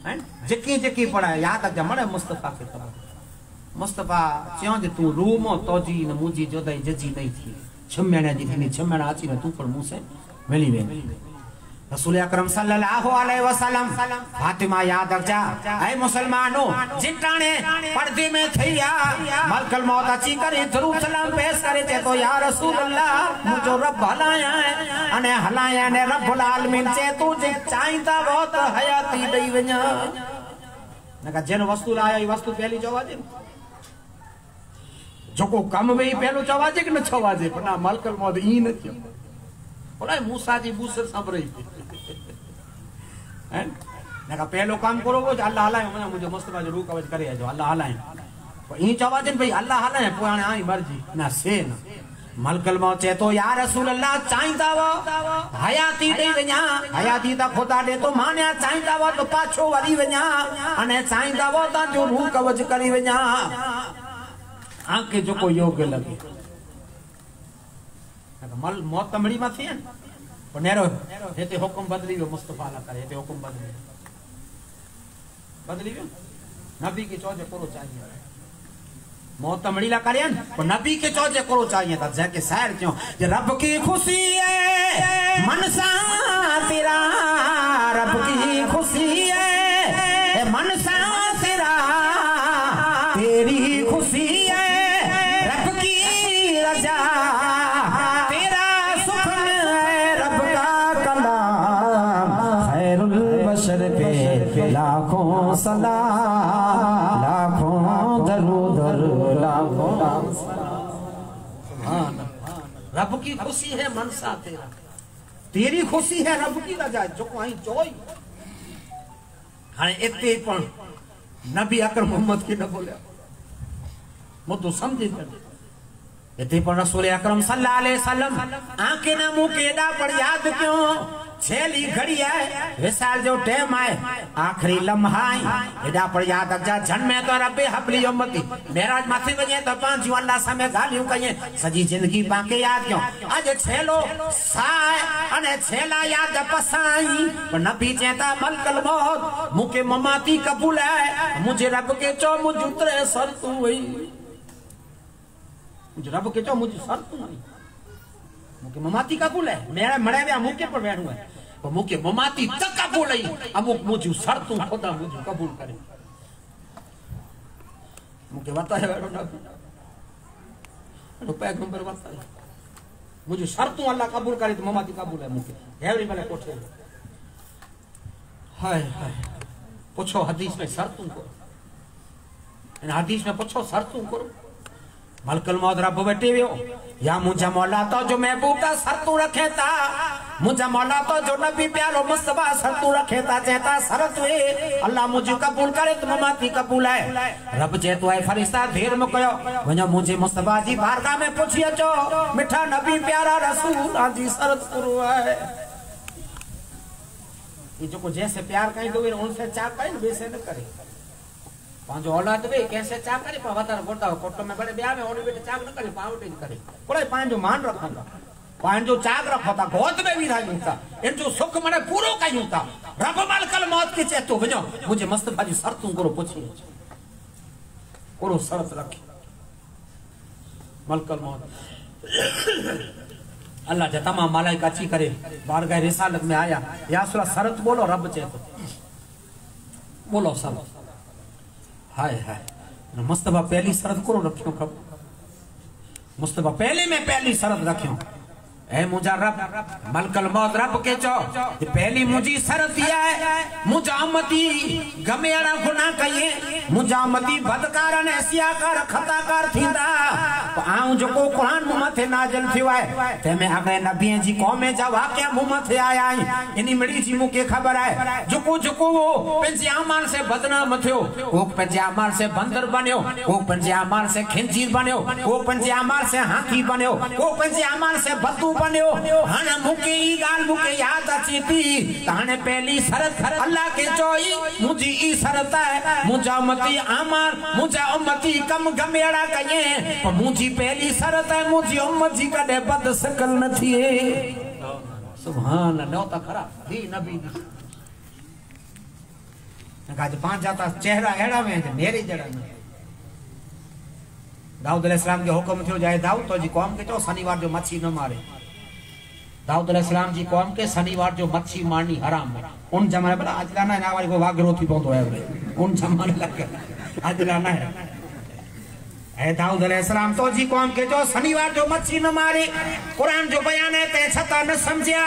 हैं? जकी जकी पढ़ाए याद रखजो मणे मुस्तफ़ा के ख़बर। मुस्तफ़ा चयो जे तूं रूम तोजी न मुजी जोदाई जजी नहीं थी। महीने जी छह महीना अची न तूं पण मूं से मिली वेंदी। रसूल अकरम सल्लल्लाहु अलैहि वसल्लम, फातिमा याद रखजा ऐ मुसलमानो, जिटाणे पर्दे में थैया। मलकल मौत अची करे दरूद सलाम पेश करे चे तो या रसूल अल्लाह मुझो रब हलाया है। अने हलाया ने रब्बुल आलमीन चे तू जे चाहींदा बहुत हयाती दई वञा। नका जेन वस्तु लाया, ई वस्तु पहली चवाजे जेको कम वेई पहलो चवाजे कि न चवाजे पर ना मलकल मौत ई न थियो बोला मूसा जी बूसर संभरई हैं नका पहलो काम करो वो अल्लाह हलाए वञा मुंहिंजो मुस्तफ़ा जो रूह कवच करे अचो अल्लाह हलाए। पोइ ईअं चवाजनि भई, अल्लाह हलाए पोइ हाणे आई मर्ज़ी। न, से न। मलकल मौ चए थो या रसूल अल्लाह चाहींदा हुआ हयाती ॾेई वञा। हयाती त ख़ुदा ॾे थो मानिया चाहींदा हुआ त पाछो वरी वञा। अने चाहींदा हुआ तव्हांजो रूह कवच करे वञा। आंखे जेको योग्य लॻे मल, मौत त मिड़ी माँ थी आहिनि पोइ नेरो हेते हुकुम बदली वियो मुस्तफ़ा अला करे हेते हुकुम बदली बदली वियो नबी के चौजे कोरो चाहिए मौत मिड़ी ला करे पर नबी के चौजे कोरो चाहिए त जंहिंखे साहिर क्यों जे रब की खुशी है मन सा तेरा रब की लाखों सलाम लाखों दरूद लाखों रब की खुशी है मनसा तेरा। तेरी खुशी है रब की रजा जेको आई चोई हाणे इते पण नबी अकरम मोहम्मद खे न बोलिया मुद्दो समझे कर हिते पण रसूल अकरम सल्लल्लाहु अलैहि वसल्लम, आंखे न मुँह के एॾा पर यादि कयो? छेली घड़ी आहे विसाल जो टाइम आहे आखिरी लम्हा आहे एॾा पर यादि रखजा झन में तो रबे हबली उम्मती। मेराज मथे वञे त पंहिंजूं अल्लाह समय ॻाल्हियूं कयूं सॼी ज़िंदगी पांखे यादि कयूं? अॼु छेलो साए, अने छेला यादि पसाई। पर नबी चए था मलकल मौत मूंखे ममाती क़बूल आहे मुंहिंजे रब खे चओ मुंहिंजूं टे शर्तूं हुई। मुझे रब के चो मुझे शर्त नहीं मुके ममाती कबूल है। मेरा मरे विया मुके पर बैठू है। मुके ममाती तक कबूल है अमुक मुझे शर्तूं खुदा मुझे कबूल करे। मुके है बैठो ना रुपया नंबर वता है। मुझे शर्तूं अल्लाह कबूल करे तो ममाती कबूल है मुके हेवरी वाले कोठे हाय हाय। पूछो हदीस में शर्तूं करो इन हदीस में पूछो शर्तूं मौत या मुंहिंजा मौला तो जो महबूब ता शर्तूं रखे था मुंहिंजा मौला तो जो नबी प्यारो मुस्तफ़ा शर्तूं रखे था चेता शरत वे अल्लाह मुझे कबूल करे तो ममाती कबूल है रब चए तो है फरिश्ता देर में कयो वञो मुंहिंजे मुस्तफ़ा जी बारगाह में पुछी अचो। मिठा नबी प्यारा रसूल आजी शरत पूरो है ये जो को जैसे प्यार कहीं दो उनसे चाह करे वैसे न करे। पंहिंजो औलाद बि कंहिंसे चाह करे पर वधारे गोटा कोट में भले ॿिया में ओड़ी बेटे चाह न करे पावट न करे कोड़े पंहिंजो मान रखनि था पंहिंजो चाग रखो था गोद में रहियूं था इन जो सुख माने पूरो कयूं था रब मालकल मौत खे चए थो वञो मुंहिंजे मुस्तफ़ा जी शर्तूं करो पुछी पूरो शर्त रखी मलकल मौत अल्लाह जा तमाम मालाइक अची करे बारगाह रिसालत में आया या सुरा शरत बोलो रब थो बोलो शरत हाय हाय। मुस्तफ़ा पहली शरद को रखियो कब? मुस्तफ़ा पहले में पहली शरद रखियो। ऐ मुंहिंजा रब, मलकल मौत रब के चो कि पहली मुंहिंजी शरत इहा आहे मुंहिंजा उम्मती गमे अहिड़ा गुनाह कये मुंहिंजा उम्मती बदकार ऐं सियाकार खताकार थींदा। त आऊँ जेको क़ुर मूं मथे नाज़िल थियो आहे तंहिंमें अॻे नबीअ जी क़ौम जा वाक़िया मूं मथे आया आहिनि इन मिड़ी जी मूंखे ख़बर आहे जेको जेको वो पंहिंजे अमाल से बदनाम थियो। वो पंहिंजे अमाल से बंदर बनियो। वो पंहिंजे अमाल से खिंजीर बनियो। वो पंहिंजे अमाल से हाथी बनियो। वो पंहिंजे अमाल से बदू बनियो। हाणे मूंखे ई ॻाल्हि मूंखे यादि अचे थी त। हाणे पहली शरत, अल्लाह खे चई मुंहिंजी ई शरत आहे मुंहिंजा उम्मती अमाल मुंहिंजा उम्मती कम गमेड़ा कये। पर मुंहिंजी पहली शरत आहे मुंहिंजी उम्मत जी कॾहिं बद सकल न थिए। सुभान अल्लाह त खरा। ही नबी आज पंहिंजा त चेहरा अहिड़ा में मेरे जहिड़ा न दाऊद अलैहिस्सलाम जो हुक्म थियो, जाए दाऊद तो जी कौम के चो, शनिवार जो मच्छी न मारे। दाऊद जी कौम के शनिवार जो मच्छी मारनी हराम है। उन जमाने पर आज लाना है, ना वाली को वागरो थी पहुंचो है उन जमाने लग आज लाना है। ऐ दाऊद अलैहिस्सलाम तो जी कौम के जो शनिवार जो मच्छी न मारे, कुरान जो बयान है, ते छता न समझिया।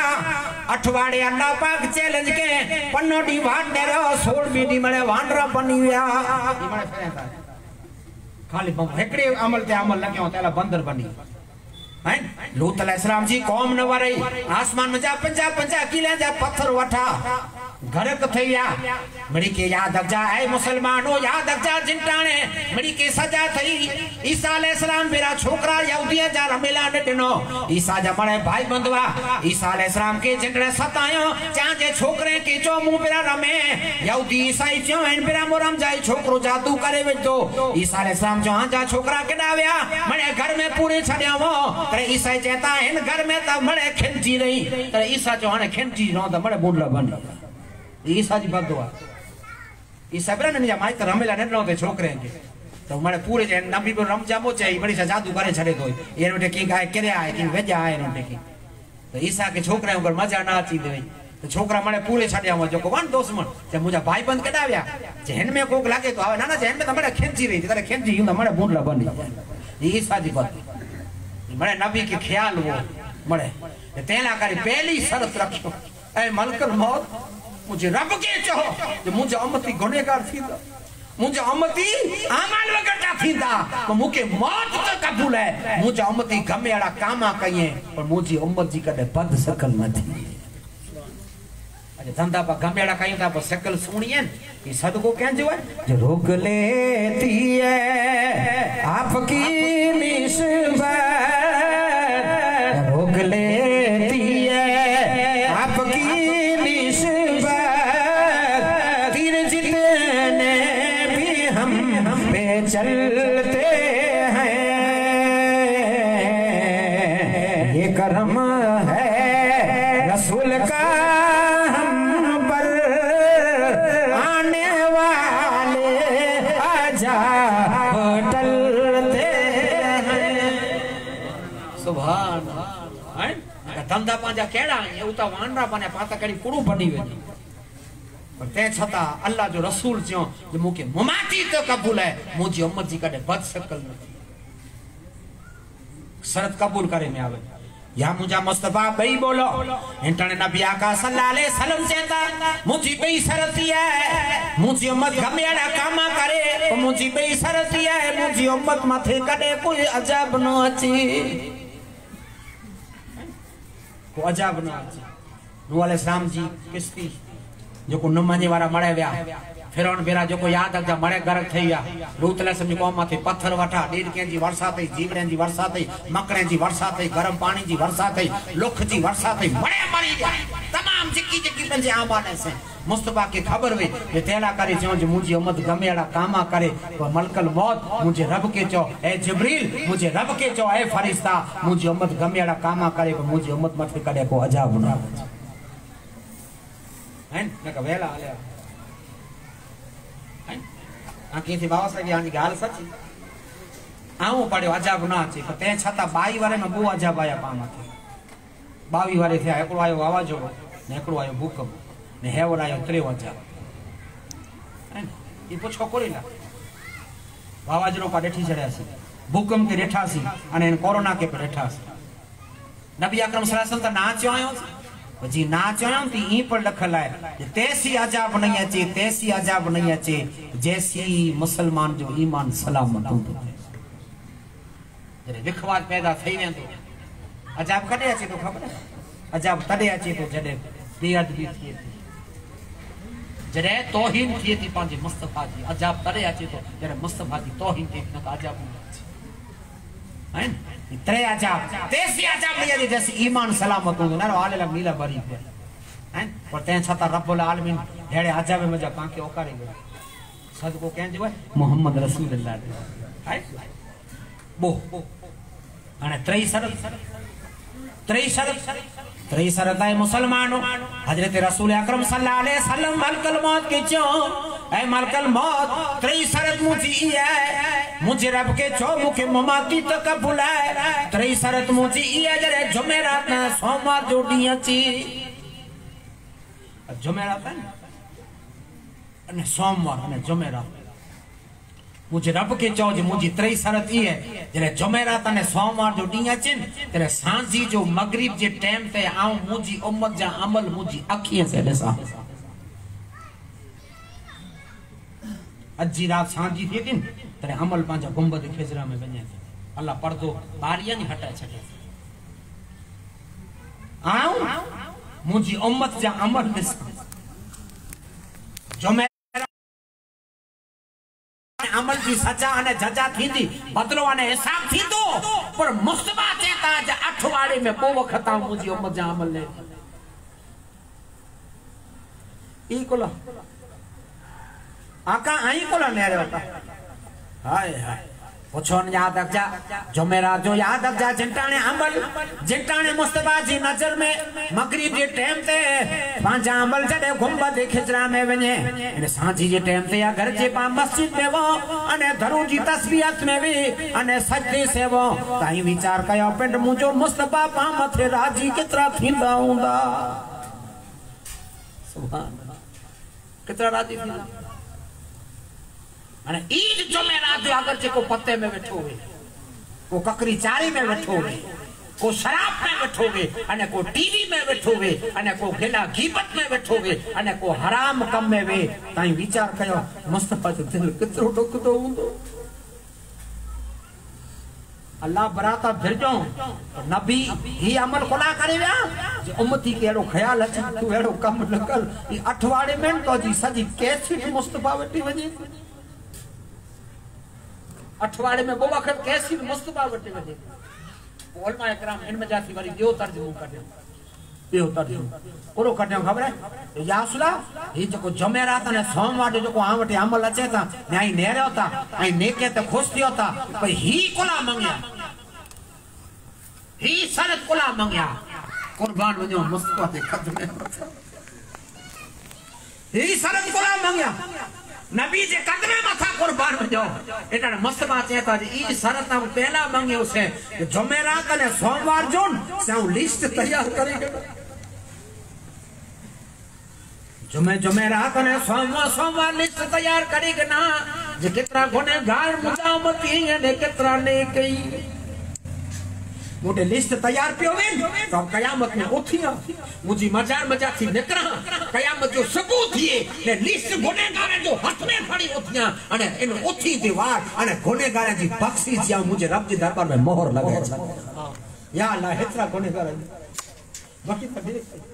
अठवाड़े अल्लाह पाक चैलेंज के, पन्नो डी वाट ने रहो सोल बी डी मले वांडरा बनी विया ई मने फरेंदा खाली बम हिकड़े अमल ते अमल लॻियो तेला बंदर बनी। हैं लूत अलैहिस्सलाम जी, कौम न वरई आसमान में जा, पंजा पंजा, किले जा, पत्थर वठा। घरक थई विया मड़ी के याद अचा ऐ मुसलमानो, याद अचा जिंटाणे मड़ी के सजा थई। ईसा अलैहिस्सलाम बेरा छोकरा यहूदीअ जा रमेला न ईसा जा मणे भाई बंदवा ईसा अलैहिस्सलाम के जिंदड़े सतायो चा जे छोकरे के चो मूं बेरा रमे। यहूदी ईसाई चयो आहिनि बेरा मोरम जाई छोकरो जादू करे वेठो ईसा अलैहिस्सलाम चयो हाँ जा छोकरा घर में पूरे चेता आहिनि घर में त ईसा खिलजी रहो त ईसा जी बदुआ ईसा बेरा न जा माइक रमेला न ॾिनो ते छोकरे खे त मणे पूरे जे नबी बि रम जामो वरी छा जादू करे छॾे थो इन वटि कीअं गाए किरिया आहे कीअं वेझा आहे इन वटि त ईसा खे छोकिरे ऊपर मज़ा न अची वई त छोकिरा मणे पूरे छॾिया हुआ जेको वन दोस्त मन जे मुंहिंजा भाई बंद केॾा विया जे हिन में कोक लॻे थो आवे न न जे हिन में त मणे खिंची रही करे खिंची हूंदा मणे बूंड बनी ही ईसा जी बद मणे नबी खे मुझे रब के चो जो मुझे अमती गुनेगार थींदा। मुझे अमती आमाल अमल वगटा थींदा। तो मुके मौत तो कबूल है। मुझे अमती गमे अड़ा कामा कये पर मुझी उम्मत जी कदे बद सकल न थी। धंधा पर गमे अड़ा कयूं था पर सकल सुणी है ये सदको कंहिंजो है जो रोक लेती है आपकी निस्बत रोक लेती धंधा पंहिंजा कहिड़ा आहिनि उतां वांडरा पंहिंजा पाता कहिड़ी कुड़ू बनी वेंदी पर तंहिं छतां अल्लाह जो रसूल चयो जो मूंखे मुमाती त क़बूल आहे मुंहिंजी उम्मत जी कॾहिं बद शकल न थी शरत क़बूल करे में आवे या मुंहिंजा मुस्तफ़ा ॿई बोलो इंटरनेट नबी आका सल्लल्लाहु अलैहि वसल्लम चवंदा मुंहिंजी ॿई सरती आहे मुंहिंजी उम्मत गमे अहिड़ा कम करे मुंहिंजी ॿई सरती आहे मुंहिंजी उम्मत मथे कॾहिं कोई अजाब न अचे को अजाब नाम जी नूह अलैहिस्सलाम जी किस्ती जेको न मञे वारा मरे विया। फिरोन बेरा जेको यादि रखजा मरे गरक थी अलैहिस्सलाम जी क़ौम मथे पत्थर कंहिं जी वर्षा अथई जीवड़नि जी वर्षा अथई मकड़नि जी वर्षा अथई गरम पाणी जी वर्षा अथई लुख जी वर्षा विया तमामु जिकी जिकी पंहिंजे आबाने से मुस्तफ़ा खे ख़बर हुई कि तहिड़ा करे चऊं जो मुंहिंजी उम्मत गमे अहिड़ा कामा करे पोइ मलकल मौत मुंहिंजे रब खे चओ ऐं जिबरील मुंहिंजे रब खे चओ ऐं फरिश्ता मुंहिंजी उम्मत गमे अहिड़ा कामा करे पोइ मुंहिंजी उम्मत मथे कॾहिं को अजाब न हैं न का वेला हलिया हैं आ कंहिंखे बाबा साहिब यानी ॻाल्हि सची आऊँ पढ़ियो अजाब न छा वारे में ॿ अजाब आया पाण मथे ॿावीह वारे थिया हिकिड़ो आयो वावाझोड़ो ने हिकिड़ो आयो भूकंप ने हेवड़ आयो टियों अजाब हैं ई पुछो कोड़ी न वावाझोड़ो पा ॾिठी छॾियासीं भूकंप खे ॾिठासीं अने हिन कोरोना बि त जी ना चयो थी ई पर लिखल आहे तैसी अजाब नहीं अचे तैसी अजाब नहीं अचे जैसी मुसलमान जो ईमान सलामत जॾहिं विखवाद पैदा थी वेंदो अजाब कॾहिं अचे थो ख़बर अजाब तॾहिं अचे थो जॾहिं बेअदबी थिए थी जॾहिं तौहीन थिए थी पंहिंजे मुस्तफ़ा जी अजाब तॾहिं अचे थो जॾहिं मुस्तफ़ा जी तौहीन थिए न अजाब तेसी अजाब नहीं है जैसे ईमान सलामत हूंदो न आले लग नीला भरी पे हैं। पर तैं छता रब्बुल आलमीन हेड़े अजाब में जा कांके ओकारे गयो सदको कहंदो है मोहम्मद रसूलुल्लाह है? बो हाणे त्रई शरत त्रई शरत शरत आहे मुसलमानो। हज़रत रसूल अकरम सल्लल्लाहु मलकल मौत के चो। ऐ मलकल मौत त्रई शरत मुझी है। मुझे रब के चो, मुखे ममाती तो कबूल है। त्रई शरत मुझी है, जरे जुमेरात न सोमवार जो डी अची जुमेरात है अने सोमवार, अने जुमेरात। मुझे रब के चओ जे मुंहिंजी टेई शरत ई आहे जॾहिं जुमेरात अने सोमवार जो ॾींहुं अचनि तॾहिं सांझी जो मगरिब जे टाइम ते आऊँ मुंहिंजी उमत जा अमल मुंहिंजी अखीअ से ॾिसां। अॼु जी राति सांझी थिए थी न तॾहिं अमल पंहिंजा गुंबद खिजरा में वञे थो। अलाह पर्दो ॿारीअ नी हटाए छॾे। आऊँ मुंहिंजी उमत जा अमल ॾिसां। जुमे अमल जी सजा अने जजा थींदी बदलो अने हिसाब थींदो पर मुस्तफ़ा चेता जे अठवाड़े में पोइ वखत आऊँ मुंहिंजी उमत जा अमल ले ई कोला आका आई कुल नेरे वटा हाय हाय पुछो न याद रखजा जुमेरात जो याद रखजा जिंटाने अमल जिंटाने मुस्तफ़ा जी नज़र में, मगरिब जे टाइम ते पंहिंजा अमल जॾहिं गुंबद खिजरा में वञे इन सांझी जे टाइम ते या घर जे पा मस्जिद में वो अने दरू जी तस्बीहत में भी अने सजदे से वो ताई वीचार कयो, पिंड मुंहिंजो मुस्तफ़ा पा मथे राज़ी केतिरा थींदा हूंदा। सुभान अल्लाह। राज़ी थींदा? अने जुमेरात जो अगर जेको पते में वेठो हुए को ककरी चारी में वेठो हुए को शराब में हुए अने को टीवी में हुए अने को गिला गीबत में हुए अने को हराम कम में वे ताई वीचार कयो मुस्तफ़ा जो दिल केतिरो डुकंदो हूंदो अल्लाह बराता भिरजो नबी ही अमल कोला करे विया जे उम्मती के एड़ो ख्याल अचे तू एड़ो कम कर ई अठवाड़े में तो जी सजी कैसेट मुस्तफ़ा वेठी वञे अठवाड़े में वो वक्त कैसी मुस्तफ़ा वटे वजे ओलमा इकराम इन में जाती वरी ॿियो तर्जुमो कढियो ॿियो तर्जुमो पूरो कढियो ख़बर आहे यासुला ही जेको जुमेरात ने सोमवार जो आं वटि अमल अचे था न्याई नेरियो था ऐं नेके ते ख़ुशि थियो था पर ही कोला मंगिया। ही सनत कोला मंगिया। कुर्बान वञो मुस्तफ़ा ते ख़तमे। ही सनत कोला मंगिया। नबी जे कदमे मथा कुर्बान वञो एटा मुस्तफ़ा चए था जी ई शरत हम पहला मंगियो से जुमेरात ने सोमवार जो साऊं लिस्ट तैयार करे जुमे जुमेरात ने सोमवार सोमवार लिस्ट तैयार करे ना। जे कितना गुनेगार मुजामती ने कितना ने कई तैयार पियो वेन तो कयामत में उठिया। मुजी मजार मज़ा थी निकरा। कयामत जो सबूत थिए ने लिस्ट गुनेगार जो हाथ में खड़ी उठिया अने इन उठी थी वार अने गुनेगार जी बख्शी जिया मुझे रब जी दरबार में मोहर लगे। या अल्लाह हेतरा गुनेगार। बाकी तो देख।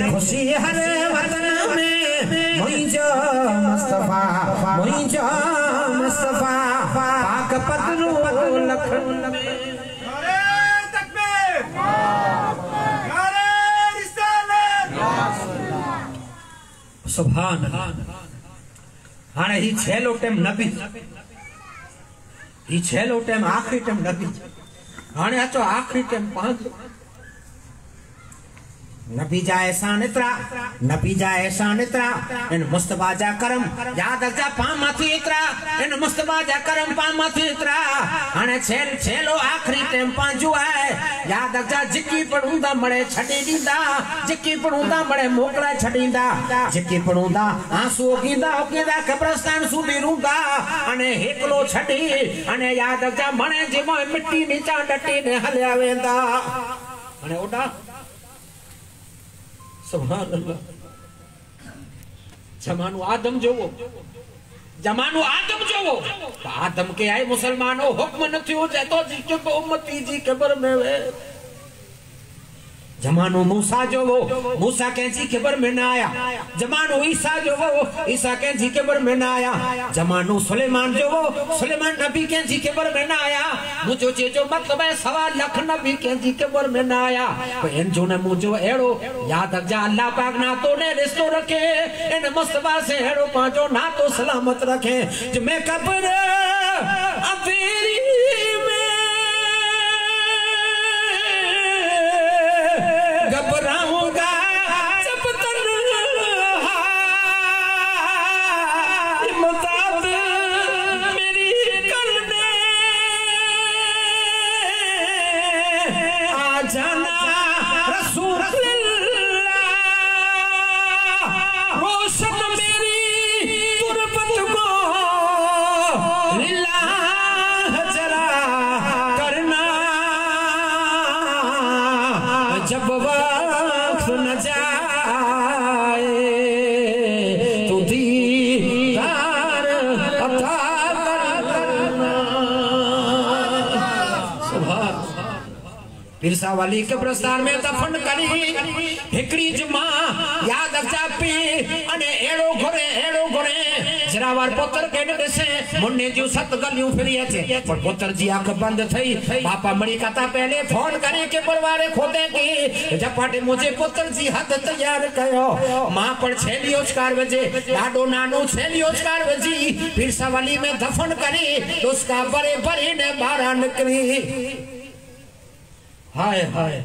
के खुशी हर वतन में मुंहिंजो मुस्तफ़ा मुंहिंजो मुस्तफ़ा पाक पतलू लखन में नारे तकबीर नारे रिसालत सुभान हाणे ही छेलो टाइम नबी ही छेलो टाइम आखिरी टाइम नबी हाणे अचो आखिरी टाइम पंहिंजो नबी जा एहसान एतिरा नबी जा एहसान एतिरा इन मुस्तफ़ा जा करम, याद जा पाम थी एतिरा इन मुस्तफ़ा जा करम पाम थी एतिरा हाणे छेल छेलो आखिरी टाइम पंहिंजो आहे याद जा जिकी पढ़ूंदा मड़े छॾे ॾींदा जिकी पढ़ूंदा मड़े मोकिलाए छॾींदा जिकी पढ़ूंदा आँसू उगींदा उगींदा कब्रस्तान सूबी रूंदा। अने हिकिलो छॾी अने याद जा मणे जे मोए मिट्टी नीचा डटी ने हलिया वेंदा। हाणे ओॾा सुभान अल्लाह जमानो आदम जो वो આદમ आदम जो वो तो आदम के आए मुसलमानों हुक्म न थियो जे तो जी के उम्मती जी कब्र में वे जमानो मूसा जो वो मूसा कंहिंजी ख़बर में न आया। जमानो ईसा जो वो ईसा कंहिंजी ख़बर में न आया। जमानो सुलेमान जो वो सुलेमान नबी कंहिंजी ख़बर में न आया। मुंहिंजो चइजो मतिलबु आहे सवा लख नबी कंहिंजी ख़बर में न आया। इन जो न मुंहिंजो अहिड़ो यादि रखजा अल्लाह पाक नातो ने रिश्तो रखे। इन मुस्तफ़ा से अहिड़ो पंहिंजो नातो सलामत रखे। जंहिंमें कब्र अबेरी घबराऊंगा पिरसा वाली कब्रस्तान में दफन करी। हिकड़ी जुमा याद अचा पी अने एड़ो घुरे एड़ो घुरे जरावर पुत्र के ॾिसे मुन्ने जूं सत गलियूं फिरी अचे। पर पुत्र जी अख बंद थई पापा मरी कथा पहले फ़ोन करे के परवारे खोदे की? झपाटे मुझे पुत्र जी हद तैयार कयो। माँ पर छेली उचकार वजे ॾाढो नानो छेली उचकार वजी पिरसा वाली में दफन करी उसका बड़े बड़े ने बाहर निकली। हाय हाय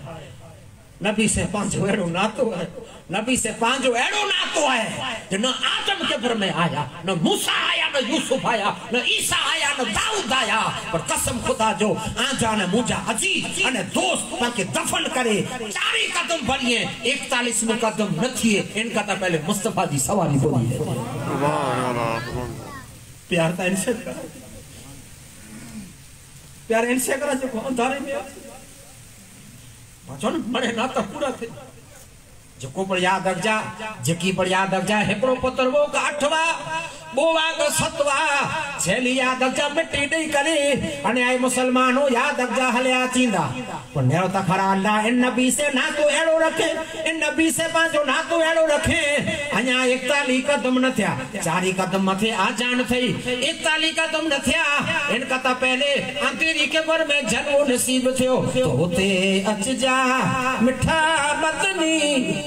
नबी से पांचो अहिड़ो नातो है। नबी से पांचो अहिड़ो नातो है। जो न आदम कब्र में आया, न मूसा आया, न यूसुफ आया, न ईसा आया, न दाऊद आया। पर कसम खुदा जो आजा ने मुंहिंजा अज़ीज़ अने दोस्त ताके दफन करे। चारी कदम भरिए 41 में कदम न थिए इनका तो पहले मुस्तफ़ा जी सवारी बोली है। प्यार था इनसे करा। प्यार इनसे करा, जो अंधारे में आ। पाछो ना नाता पूरा थे जेको पर याद रखजा जेकी पर याद रखजा हिकिड़ो पुत्र, वो का अठवा बोवा का सतवा। छेली याद रखजा मिट्टी ॾेई करे अने आई मुसलमानो याद रखजा हलिया थींदा। पर नेरो त खरा अल्लाह, इन नबी से नातो अहिड़ो रखे, इन नबी से पंहिंजो नातो अहिड़ो रखे। अञा 41 कदम न थिया, चारी कदम मथे आजान थई। 41 कदम न थिया, इन का त पहले अंतेरी कब्र में जन्मो नसीब थियो। तो अच जा, मिठा मदनी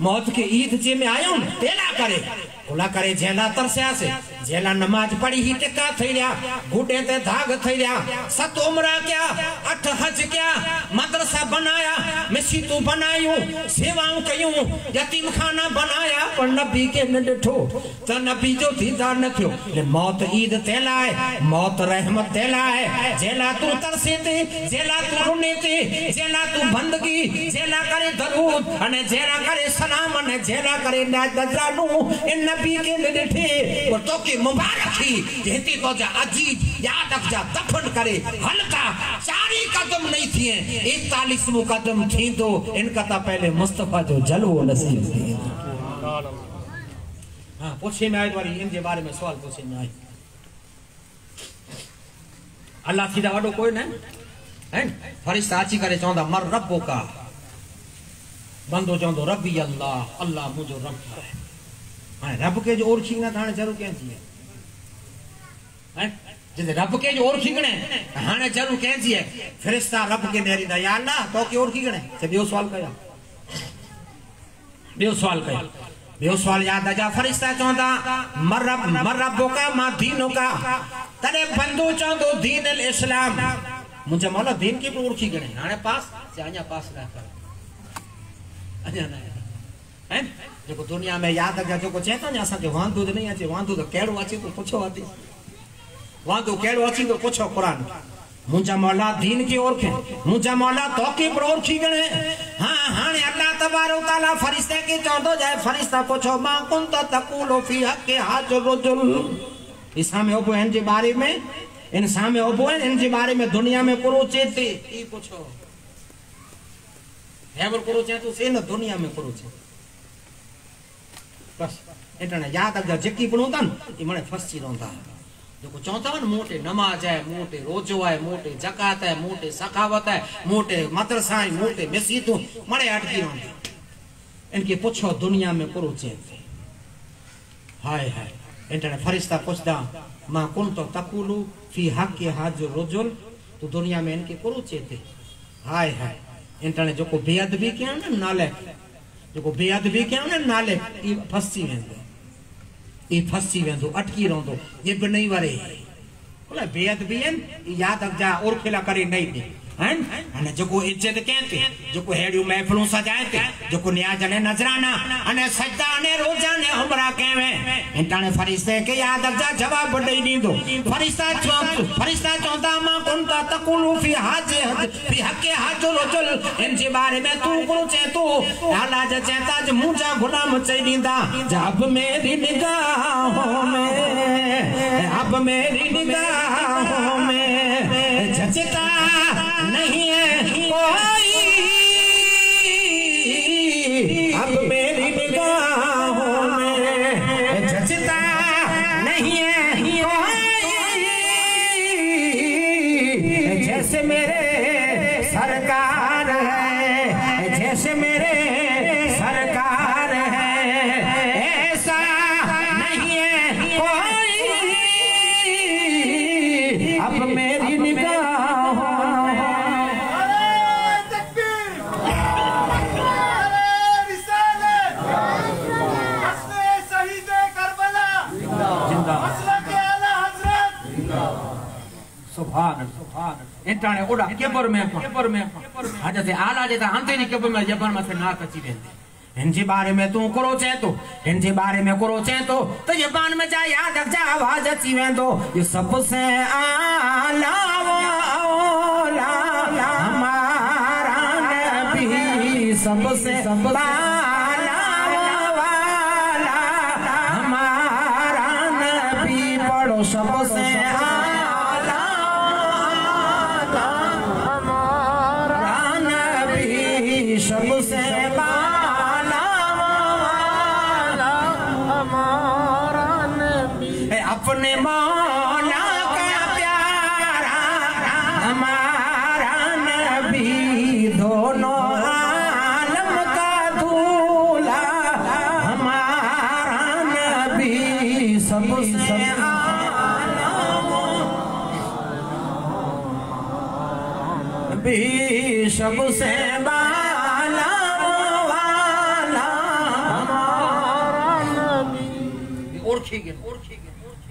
मौत के ईद जे में आयो ने, तेला करे। खुला करे जेला तरसया से जेला नमाज़ पढ़ी ही ते का थई रया गुडे ते धाग थई रया। सत उमरा क्या, अठ हज क्या, मदरसा बनाया, मस्जिदू बनायो सेवाओं कयो यतीम खाना बनाया। पर नबी के न डठो त नबी जो दीदार न थयो। ले मौत ईद तेला है, मौत रहमत तेला है। जेला तू तरसे ते, जेला तू रुने ते, जेला तू बंदगी, जेला करे दरूद, अने जेला करे सर अने जेला करे ना नजरानू इन नबी के न ॾिठे पर तोखे मुबारक थी। जेती तो जा अज़ीज़ याद रखजा दफन करे। हल्का, चारी कदम नहीं थिए। इकतालीसवो कदम थींदो। इनका ता पहले मुस्तफ़ा जो जलवो नसीब थी। हाँ पूछे में आए वारी इन जे बारे में सवाल पूछे में आए अल्लाह थी वॾो कोई न? है? फरिश्ता अची करे चवंदा मर रबो का। बंदो चवंदो, रबी अल्लाह अल्लाह मुंहिंजो रब आहे हाणे रब खे जो ओरखींदा त हाणे ज़रूरु कंहिं थी जिते रब के जो और खीगणे हाणे ज़रूर कंहिंजी आहे? फ़रिश्ता रब खे नेरींदा या अल्लाह तो के और खीगणे ते ॿियो सुवाल कया। ॿियो सुवाल कया। ॿियो सुवाल यादि अचा। फ़रिश्ता चवंदा मरब मरबो का, माँ दीनो का। तॾहिं बंदो चवंदो दीन इस्लाम। मुंहिंजा मौला दीन खे बि ओरखी गणे हाणे पास, से अञा पास न न हैं? दुनिया में यादि अॻियाँ जेको चए थो न असांखे त अचे वांदो त कहिड़ो अचे थो पुछो अथई वांदो कहिड़ो अची थो पुछो क़ुर मुंहिंजा मौला दीन खे ओरखे मुंहिंजा मौला तोखे बि ओरखी गणे हा। हाणे अल्लाह तबारो ताला फरिश्ते खे चवंदो जाए फरिश्ता पुछो, माँ कुन त तकूलो फ़ी हक़ हाज रुजुल? इसा में ओबो हिन जे बारे में इंसान में ओबो इन जे बारे में दुनिया में कुरो चेते ई पुछो। हेवर कुरो चए तो से न दुनिया में कुरो चए बस एटने याद अगर जेकी पण होता न ई मने फसी रहंदा जेको चवंदा न मोटे नमाज़ आहे मोटे रोजो आहे मोटे जकात आहे मोटे सखावत आहे मोटे मदरसा आहे मोटे मस्जिदूं मणे अटकी रहंदा इनके पुछो दुनिया में कुरो चए हाय हाय एटने फरिश्ता पुछदा माँ कुन तो तकुलु फ़ी हक हाज रुजुल तो दुनिया में इनके कुरो चए हाय हाय इंटरने जेको बेअदबी कया न, नाले। जेको बेअदबी कया न, नाले, ई फसी वेंदो। ई फसी वेंदो, अटकी रहंदो। ये भी नहीं वरे। बोला, बेअदबी आहिनि अब यादि और खेला करे नहीं ॾे हैं? अने जेको इज़्ज़त कंहिं ते जेको अहिड़ियूं महफ़िलूं सजाए ते जेको न्याज ने नज़राना, अने सजदा अने रोज़ा ने हमरा कयवे इंटाने फरिश्ते के याद अॻियाँ जवाब ॾेई ॾींदो फरिश्ता चव फरिश्ता चवंदा माँ कुंता तकुलु फ़ी हाज फ़ी हक़े हाज रजुल इन जे बारे में तू कुरो चए तू? अल्लाह जे चेता ज मुंहिंजा गुलाम चई ॾींदा जब मेरी निगाहों में, अब मेरी निगाहों में, झचका नहीं कोई। अब मेरी निगाहों में जचता नहीं है कोई। जैसे मेरे सरकार है, जैसे मेरे सुभान इंटाने ओडा केबर में केबर में हज से आला जे ता अंते नी केबर में जबन में नाक अची वेंदे हिन जे बारे में तू करो चए तो जे बारे में करो चए तो तो जबान में जा याद रख जा आवाज़ अची वेंदो ये सबसे आला वाला हमारा नबी सबसे बाला वाला हमारा नबी पढ़ो सबसे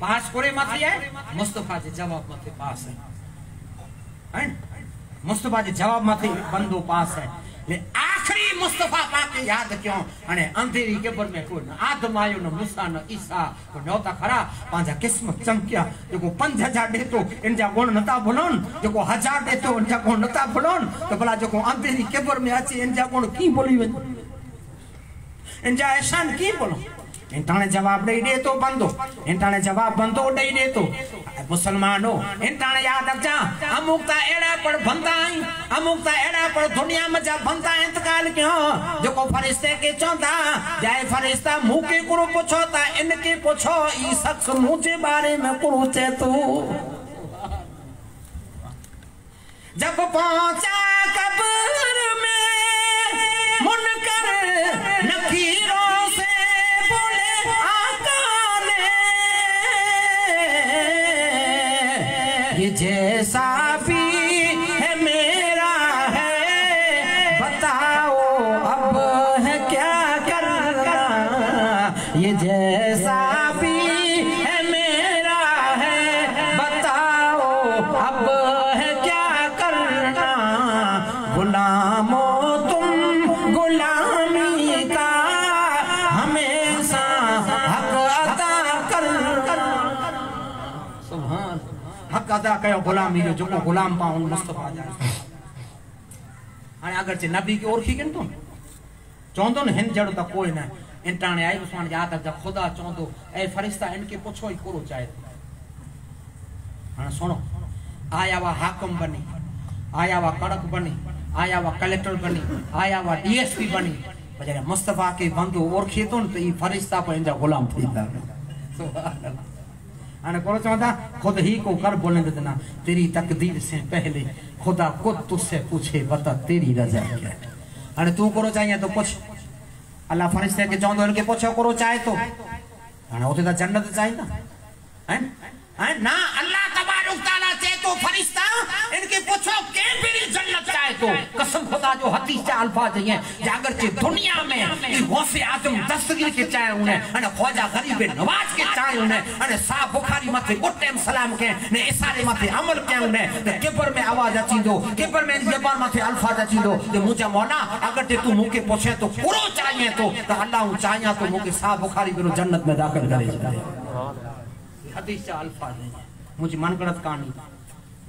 पास कोरे माथे आहे मुस्तफ़ा जे जवाब माथे पास हैं? मुस्तफ़ा जे जवाब माथे बंदो पास है। ले आखिरी मुस्तफ़ा पाके याद क्यों? अने अंधेरी कब्र में कोई न आदम आयो न मूसा न ईसा को नौता खरा। पांजा किस्मत चमकिया जेको 5000 देतो इन जा गुण नता भुलोन? जेको हज़ार देतो इन जा गुण नता भुलोन? तो भला जेको अंधेरी कब्र में अचे इन जा गुण की बोली वन इन जा एहसान की बोलो? इंटाणे जवाब ॾेई ॾे थो बंदो इंटाणे जवाब बंदो ॾेई ॾे थो मुसलमानो इंटाणे यादि रखजा अमुक त अहिड़ा पण बंदा आहिनि अमुक त पण दुनिया में जा बंदा इंतकाल कयो जेको फरिश्ते खे चवंदा जाए फरिश्ता मूंखे कुरो पुछो त इनखे पुछो ई शख्स मुंहिंजे बारे में कुरो चए जब पहुँचा कब्र गुलामी जो जेको गुलाम पाऊँ, मुस्तफ़ा जा हाणे अगरि जे नबी खे ओळखी किन थो चवंदो न हिन जहिड़ो त कोई न। इंटाणे आई, उस्मान यादि रखजा ख़ुदा चवंदो ऐं फरिश्ता इनखे पुछो ई कोरो चाहे। हाणे सुणो आया हुआ हाकम बनी, आया हुआ कड़क बनी, आया हुआ कलेक्टर बनी, आया हुआ डीएसपी बनी। पर जॾहिं मुस्तफ़ा खे बंदो ओरखे थो न, त ई फरिश्ता पंहिंजा गुलाम थींदा सुभान हाणे कोन चवंदा खुद ही को कर बुलंद तना तेरी तकदीर से पहले खुदा खुद तुझसे पूछे, बता तेरी रजा क्या है? हाणे तू कोरो चाहिए तो पुछ। अल्लाह फरिश्ते खे चवंदो हिनखे पुछो कोरो चाहे तो। हाणे हुते त जन्नत चाहींदा हैं? हैं? ना, अल्लाह तबारक ताला चए तो फरिश्ता, इनके पूछो, के मेरी तो कसम खुदा जो हदीस जा अल्फाज हैं जे अगर जे दुनिया में ई गौसे आज़म दस्तगीर के चाहे उन्हें अने ख्वाजा गरीब नवाज़ के चाहे उन्हें अने सा बुखारी मथे उटेम सलाम के ने इसारे मथे अमल के उन्हें ते किबर में आवाज़ अचींदो किबर में जबान मथे अल्फाज अचींदो जे मुझे मौला अगर ते तू मुके पूछे तो पूरो चाहिए तो त अल्लाह हूँ चाहिया तो मुके सा बुखारी करो जन्नत में दाखिल करे। हदीस अल्फाज आहिनि मुंहिंजी मनगणत कहाणी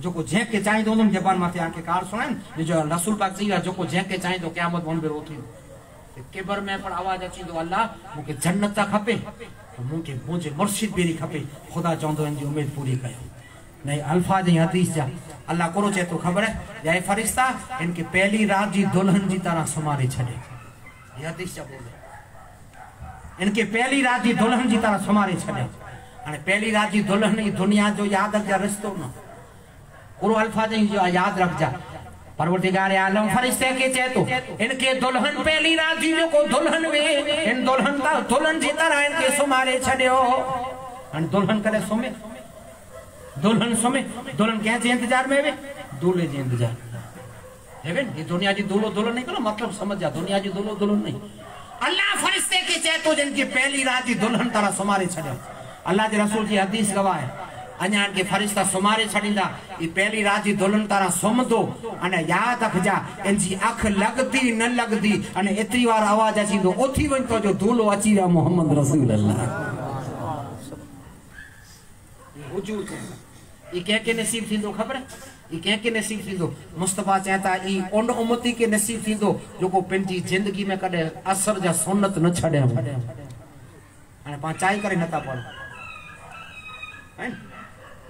जेको जंहिंखे चाहींदो हुन जबान मथे आके कार सुणाइनि जो रसूल पाक चई विया जेको जंहिंखे चाहींदो क़यामत वञ बि थींदो किबर में पण आवाज़ अचींदो अल्लाह मूंखे जन्नत था खपे मूंखे मुंहिंजे मुर्शिद बेरी खपे ख़ुदा चवंदो हिन जी उमेद पूरी कयो न ही अल्फाज ऐं हदीस जा अल्लाह कोरो चए थो ख़बर फरिश्ता जी दुल्हन जी तरह हदीस जा जी दुल्हन जी तरह जी दुल्हन दुनिया जो पूरो अल्फाज जो यादि रखजा परवरदिगार आलम, फरिश्ते के चए थो इनके दुल्हन पहली रात जी जेको दुल्हन वे इन दुल्हन ता दुल्हन जी तरह इनके सुम्हारे छॾियो हाणे दुल्हन कॾहिं सुम्हे दुल्हन सुम्हे दुल्हन कंहिं जे इंतज़ार में वे दूल्हे जे इंतज़ार। है वे ये दुनिया जी दूल्हो दुल्हन नहीं करो मतलब समझ जा, दुनिया जी दूल्हो दुल्हन नहीं। अल्लाह फरिश्ते के चए थो जिनके पहली रात जी दुल्हन तरह सुम्हारे छॾियो अल्लाह जे रसूल जी हदीस गवाह आहे अञा इनके फरिश्ता सुमारे छॾींदा ई पहिरीं रात जी दुल्हन तरह सुम्हंदो अने यादि रखजा इनजी अख लॻंदी न लॻंदी अने एतिरी वार आवाज़ अचींदो उथी वञ तो जो दूल्हो अची वियो मोहम्मद रसूल अल्लाह हुजूर ई कंहिंखे नसीब थींदो ख़बर ई कंहिंखे नसीब थींदो मुस्तफ़ा चए था ई उन उमती खे नसीब थींदो जेको पंहिंजी ज़िंदगी में कॾहिं असर जा सुनत न छॾिया हाणे पाण चाही करे नथा पढ़ो?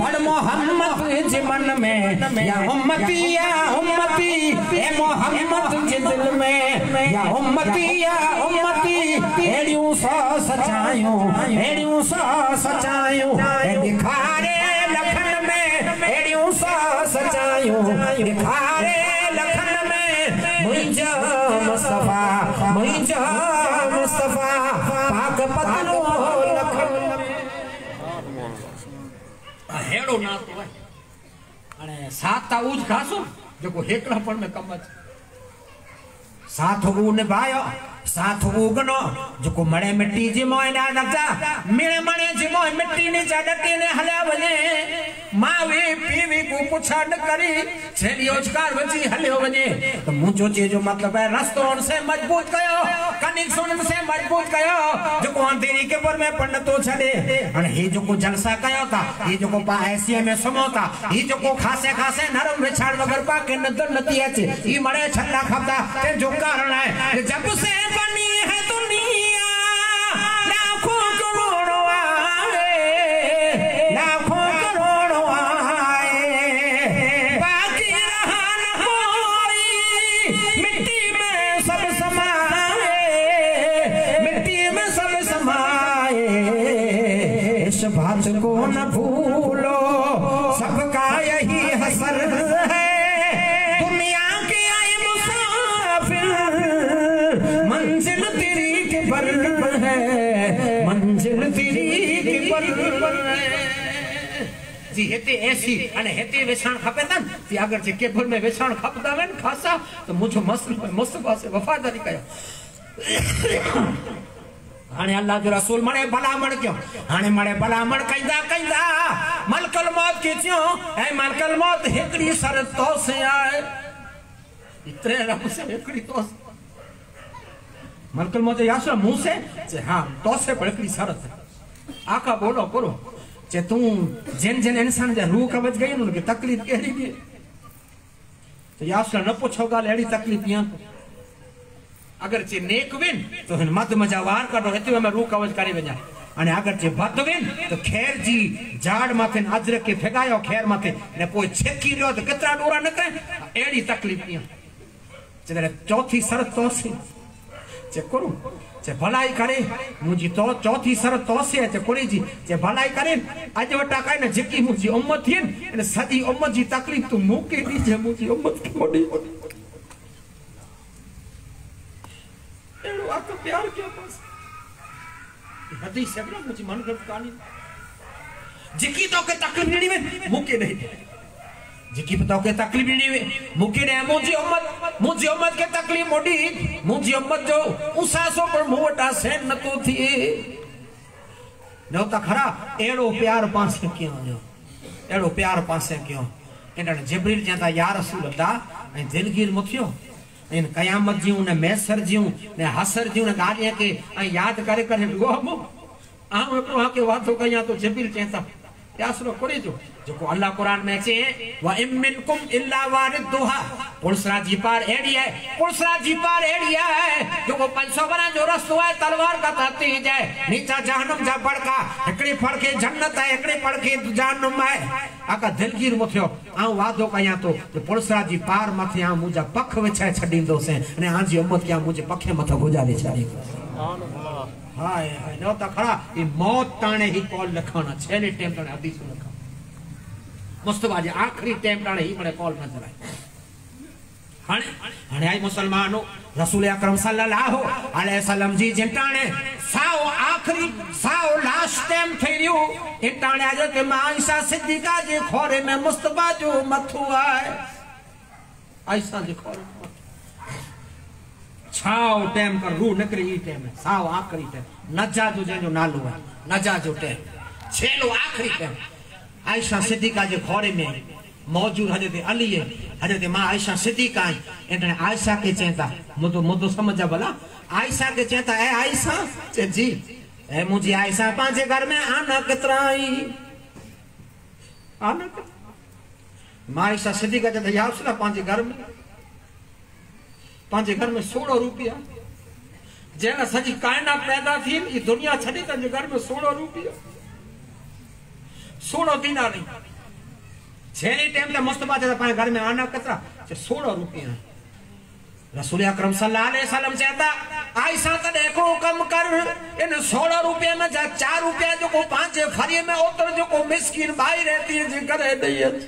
पढ़ मोहम्मद मोहब्बत मन में। या उम्मती या उम्मती ए मोहम्मद जे दिल में। या उम्मती या उम्मती एड़ियूं सौ सचायूं एड़ियूं सौ सचायूं ए दिखारे लखन में, एड़ियूं सौ सचायूं दिखारे लखन में मुंहिंजा मुस्तफ़ा मुंहिंजा अहिड़ो नातो आहे हाणे साथ त उज खासो जेको हेकड़ापण में कमु अचे साथ उहो निभायो साथ उहो गनो जेको मणे मिट्टी जी मोह ना नचा मिणे मणे जी मोह मिट्टी ने जा डटी ने हलिया वञे मावी पीवी को पुछा न करी छेड़ी ओचकार वची हलियो वञे त मुंहिंजो चए जो मतिलबु आहे रस्तो से मज़बूत कयो कनेक्शन से मज़बूत कयो, जेको अंधेरी के पर में पंडितो छॾे हाणे हे जेको जलसा कयो था हे जेको पा एसीए में सुम्हो था ही जेको खासे खासे नरम विछाड़ वगर पा के नथी अचे ही मणे छल्ला खपदा ते जो कारण है जब से बनी है हिते एसी अने हिते विछाण खपे था जी अगर जे केबल में विछाण खपदा वन खासा तो मुझो मस्त मस्त पासे वफादारी कयो हाणे अल्लाह जो रसूल मणे भलामण कयो हाणे मणे भलामण कईंदा कईंदा मलकल मौत के थियो ऐं मलकल मौत हिकड़ी सर तो से आए इतरे रब से हिकड़ी तो मलकल मौत यासरा मुँह से जे हाँ तो से हिकड़ी शरत आका बोलो करो जे तू जिन जिन इंसान जा रूह कवच गई न उनके तकलीफ़ कहिड़ी दी तो यासरा न पुछो गाल अहिड़ी तकलीफ़ या अगर जे नेक विन तो हिन मद मज़ा वार कढो हिते में रूह कवच करे वञा अने अगर जे बद विन तो खैर जी झाड़ माथे न अजरक के फेगायो खैर माथे ने पोइ छेकी रहियो त केतिरा ॾोरा निकिरे अहिड़ी तकलीफ़ ॾियाँ जॾहिं चौथी शरत करूँ जे भलाई करे मुंहिंजी तो चौथी शरत तोसी आहे जे कुड़ी जी जे भलाई करे अॼु वटा काई न जेकी मुंहिंजी उम्मत थियनि इन सॼी उम्मत जी तकलीफ़ तूं मूंखे ॾिजे मुंहिंजी उम्मत खे मोड़ी अहिड़ो हक़ प्यार कयो बसि हदीस है ना मुझे मन गलत कहानी जिकी तो के तकलीफ़ ॾिनी वे मूंखे ॾे जिकी तो के तकलीफ़ वे मूंखे ॾे मुंहिंजी उम्मत मुंहिंजी उम्मत खे तकलीफ़ मोड़ी मुंहिंजी उम्मत जो उसासो पर मूं वटां सहन नथो थिए न त खरा अहिड़ो प्यार पासे कयो हुयो अहिड़ो प्यार पासे कयो इन जिबरील चवनि या रसूल अल्लाह ऐं दिलगीर मुथियो इन कयामत जूं न मैसर जूं न हसर जूं न खे ऐं यादि करे करे ॻोहमो आऊँ हिकिड़ो हक़ वादो कयां थो जिबरील चवनि था यासरो करे जो जेको अल्लाह क़ुरान में अचे व इम मिनकुम इल्ला वारिदुहा। पुलसरा जी पार अहिड़ी आहे पुलसरा जी पार अहिड़ी आहे जेको 500 बरस जो रस्तो आहे तलवार का धरती जाए नीचा जहन्नम जा बड़का हिकिड़ी फड़के जन्नत आहे हिकिड़ी फड़के जहन्नम आहे आका दिलगीर मुथियो आऊँ वादो कयां त पुलसरा जी पार मथे आऊँ मुंहिंजा पख विछाए छॾींदोसि, अने आंजी उम्मत खे आऊँ मुंहिंजे पखे मथां गुज़ारे छॾींदुसि हाय हाय હાય હાય નહોતા ખરા એ મોત તાણે હી કોલ લખાણા છેલ્લે ટેમ તાણે હદીસો લખા મુસ્તફાજી આખરી ટેમ તાણે હી મને કોલ ન ચલાય હાણે હાણે આય મુસલમાનો રસૂલ અકરમ સલ્લલ્લાહુ અલૈહી વસલ્લમ જી જેમ તાણે સાવ આખરી સાવ લાસ્ટ ટેમ થઈ રહ્યું એ તાણે આજે કે માઈસા સિદ્દીકા જે ખોરે મે મુસ્તફા જો મથું આય આઈસા જે ખોરે में मथु टाइम कर रू निकरी ई टाइम है साओ आखिरी टाइम नजा जो जंहिंजो नालो आहे नजा जो टाइम छेलो आखिरी टाइम आयशा सिद्दीका जे खोरे में मौजूद, हज़रत अली है, हज़रत माँ आयशा सिद्दीका आई एंटने आयशा के चेता मुदो मुदो समझा भला? आयशा के चेता ए आयशा, चे जी ए मुझी आयशा पांचे घर में आना कितरा आई आना कितरा माँ आयशा सिद्दीका चेता यार सुना पांचे घर में पंहिंजे घर में सोरहं रुपया। जंहिं सॼी काइनात पैदा थी ई दुनिया छॾी पंहिंजे घर में सोरहं रुपया। सोरहं दीनार छेली टाइम ते मुस्तफ़ा चए पाण घर में आना केतिरा चए 16 रुपया। रसूल अकरम सल्लल्लाहु अलैहि वसल्लम चएता आयशा तॾहिं हिकिड़ो कमु कर, इन 16 रुपये में जा 4 रुपया जेको पंहिंजे फरीअ में ओतर जेको मिसकिन भाई रहती जे करे ॾेई अच।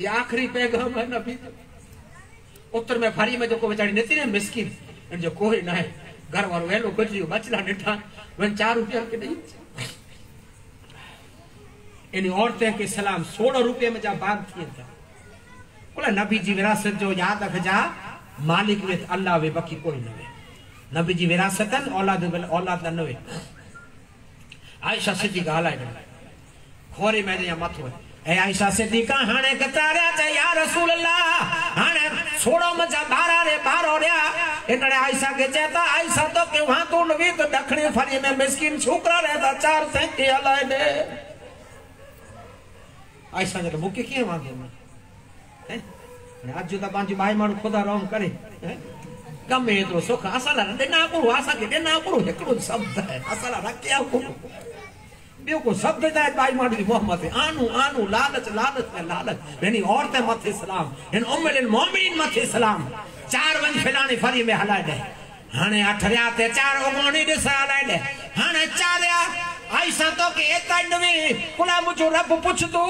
ये आखिरी पैगाम है नबी। जो। उत्तर में फरी में जेको वीचारी नथी न मिसकिन। इन जो कोई न आहे घर वारो वेलो गुजरियो बचला ॾिठा वन चार रुपया के ॾेई इन औरतें के सलाम सोलह रुपये में जा बाग थियनि था। बोला नबी जी विरासत जो यादि रखजा मालिक वे अल्लाह वे बाक़ी कोई न वे नबी जी विरासत औलाद औलाद न वे आयशा हलाए ॾिनो खोरी में या मथो आहे। ऐं आयशा सिद्दीका हाणे कतारिया चई या रसूल अल्लाह हाणे सोड़ो मज़ा बारा रे बारो रिया इनड़े आयशा के चेता आयशा तो के वहाँ तो नवी तो दखणी फरी में मिस्किन छोकरा रहता चार सैंती हलाए दे आयशा जे मुके कीअं वांदे में हैं? हाणे अॼु त पंहिंजी भाई माण्हू ख़ुदा रहम करे हैं? कम में एतिरो सुख। असां लाइ ॾिना कुड़ो असांखे ॾिना कुड़ो, हिकिड़ो शब्द आहे असां लाइ रखिया को शब्द न आहे भाई माण्हू जी मोहम्मद आनू आनू, लालच लालच में लालच। हिन औरत मथे सलाम। हिन उमिरिन मोमिन मथे सलाम। चार वंज फिलाणी फरी में हलाए ॾे हाणे अठरिया ते चार उगोणी ॾिस हलाए ॾे हाणे चारिया आयशा तो के एता नवे कुला मुझो रब पुछ तू।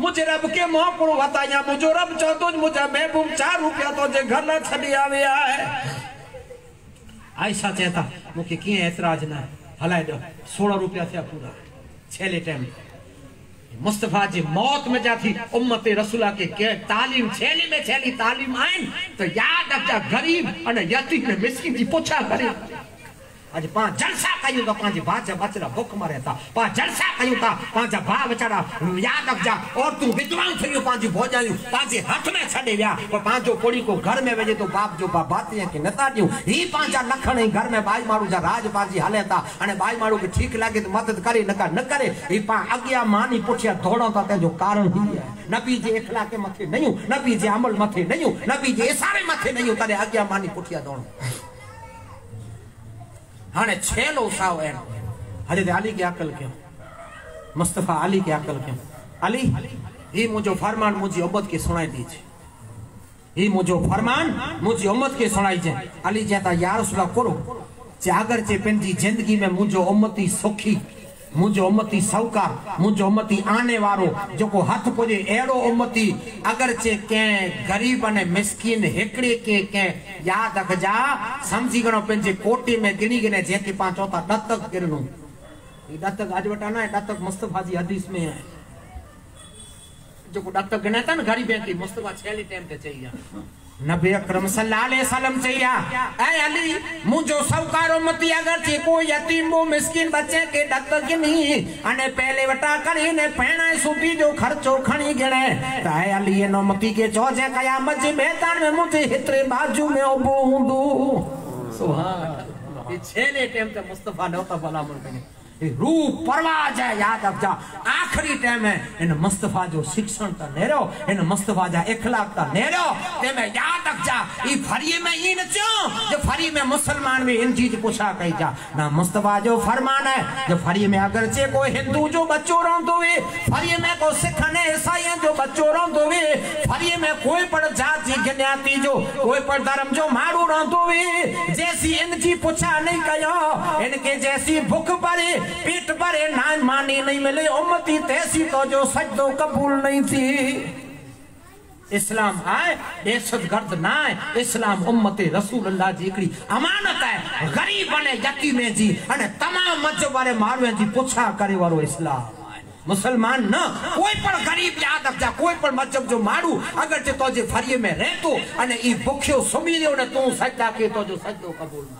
मुझे रब के मोह कुड़ो वता या मुझो रब चो तो मुझा महबूब चार रुपया तो जे घर न छडी आवे आहे आयशा चेता, मूंखे कीअं एतिराज न? छेले टाइम मुस्तफ़ा जी, मौत में जाती उम्मत रसूला के के तालीम, छेली में छेली तालीम आइन तो याद अच्छा गरीब अने यतीम ने मिस्किन जी, पूछा करे। अॼु पाण जलसा कयूं था पंहिंजे जा बचड़ा बुख मरे था पाण जलसा कयूं था पंहिंजा भाउ वीचारा यादि रखजा। औरतूं विधवाऊं थियूं पंहिंजी भोजायूं हथ में छॾे विया, पर पंहिंजो कुड़ी को घर में वेझे तो बाप जो बा भातीअ खे नथा ॾियूं। ही पंहिंजा लखण ई घर में बाई माण्हू जा राज पंहिंजी हले था हाणे बाई माण्हू खे ठीकु लॻे त मदद करे न न करे। ही पाण अॻियाँ मानी पुठियाँ दौड़ूं था तंहिंजो कारण ही आहे। नबी जे इख़लाक़े मथे नयूं, नबी जे अमल मथे नयूं, नबी जे इशारे मथे नयूं, तॾहिं अॻियाँ मानी पुठियाँ दौड़ूं हाणे छेलो साव आहिनि हज़रत अली खे अकल कयो? मुस्तफ़ा अली खे अकल कयो? अली ही मुंहिंजो फरमान मुंहिंजी उम्मत खे सुणाए ॾिजे ही मुंहिंजो फरमान मुंहिंजी उम्मत खे सुणाइजे अली चए था यार सुला करो। जे अगरि जे पंहिंजी ज़िंदगी में मुंहिंजो उम्मती सुखी। मुंहिंजो उम्मती सौकार मुंहिंजो उम्मती आने वारो जेको हथ पुॼे अहिड़ो उम्मती। अगरि जे कंहिं ग़रीब अने मिसकिन, हिकिड़े के कंहिं यादि रखजा सम्झी खणो पंहिंजे कोटे में गिणी गिणे जंहिंखे पाण चओ था ॾतक गिरणो ही ॾतक अॼु वटा न आहे ॾतक मुस्तफ़ा जी हदीस में आहे जेको ॾतक गिणे था न, ग़रीब मुस्तफ़ा छेली टाइम ते चई आहे नबी अकरम सल्लल्लाहु चया, ऐ अली मुंहिंजो सौकारो मती अगर थी को यतीम वो मिस्किन बच्चे के डक गिनी अने पहले वटा करी ने पैणा सूपी जो खर्चो खणी गिणे। त ऐ अली नो मती के चो जे कयामत जे मैदान में मुझे हितरे बाजू में उबो हूंदो सुभान ये छेले टाइम ते मुस्तफ़ा ने उता भला मुर्गे रूप परवाज है, याद रखजा आखिरी टाइम है, इन मुस्तफ़ा जो शिक्षण त नेरो, इन मुस्तफ़ा जा इखलाक त नेरो, ते में याद रखजा ई फरी में ई न चो, जो फरी में मुसलमान भी इन चीज़ पुछा कई जा। ना मुस्तफ़ा जो फरमान है, जो फरी में अगर चे कोई हिंदू जो बच्चो रहंदो वे फरी में को सिख ने ईसाई जो बच्चो रहंदो वे फरी में कोई पर जात जी गिन्याती जो, कोई पर धर्म जो मारू रहंदो वे, जैसी इनकी पुछा नहीं कयो, इनके जैसी भूख परे पेट भरे ना मानी नहीं मिले, उम्मती तैसी तो जो सजदो कबूल नहीं थी। इस्लाम आहे दहशत गर्द ना आहे इस्लाम उम्मत रसूल अल्लाह जी हिकिड़ी अमानत आहे ग़रीब अने यतीम जी, अने तमामु मज़हब वारे माण्हुनि जी पुछा करे वारो इस्लाम मुसलमान न, कोई पण गरीब याद रखजा कोई पण मज़हब जो माण्हू अगरि जे तोजे फरीअ में रहे थो अने ई बुखियो सुम्ही रहियो न तूं सजदा के तो जो सजदो क़बूल न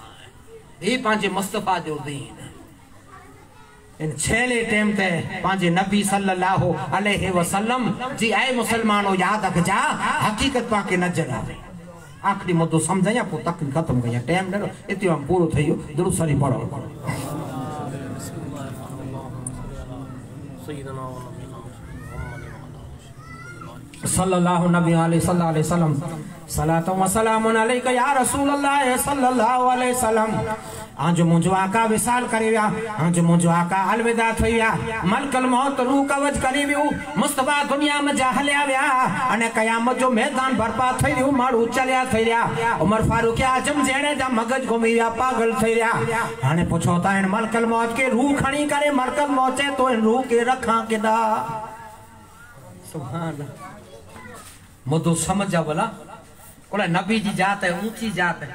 ही पंहिंजे मुस्तफ़ा जो दीन इन छेले टेम ते पांजे नबी सल्लल्लाहु अलैहि वसल्लम, जी ऐ मुसलमानो, याद रख जा, हकीकत पाके न जनावे आखरी मुद्दो समझया को तक खत्म गया टाइम न इतो हम पूरो थयो दुरूद शरीफ पढ़ो। सैयदना सल्लल्लाहु नबी सल्लल्लाहु अलैहि वसल्लम सलातो व सलामुन अलैका या रसूल अल्लाह सल्लल्लाहु अलैहि वसल्लम आज मुंहिंजो आका विसाल करे आज मुंहिंजो आका अलविदा थी मलकल मौत रू कवच करे मुस्तफ़ा दुनिया में जा हलिया विया अने कयामत जो मैदान बर्पा थई वियो माण्हू चलिया उमर फारूक आज़म जहिड़े जा मगज घुमी पागल थई विया हाणे पुछो था मलकल मौत खे रूह खणी करे, मलकल मौत चए तो हिन रूह खे रखां केॾा सुभान मुद्दो समझ जा भला कोला नबी जी जात है, ऊँची जात है।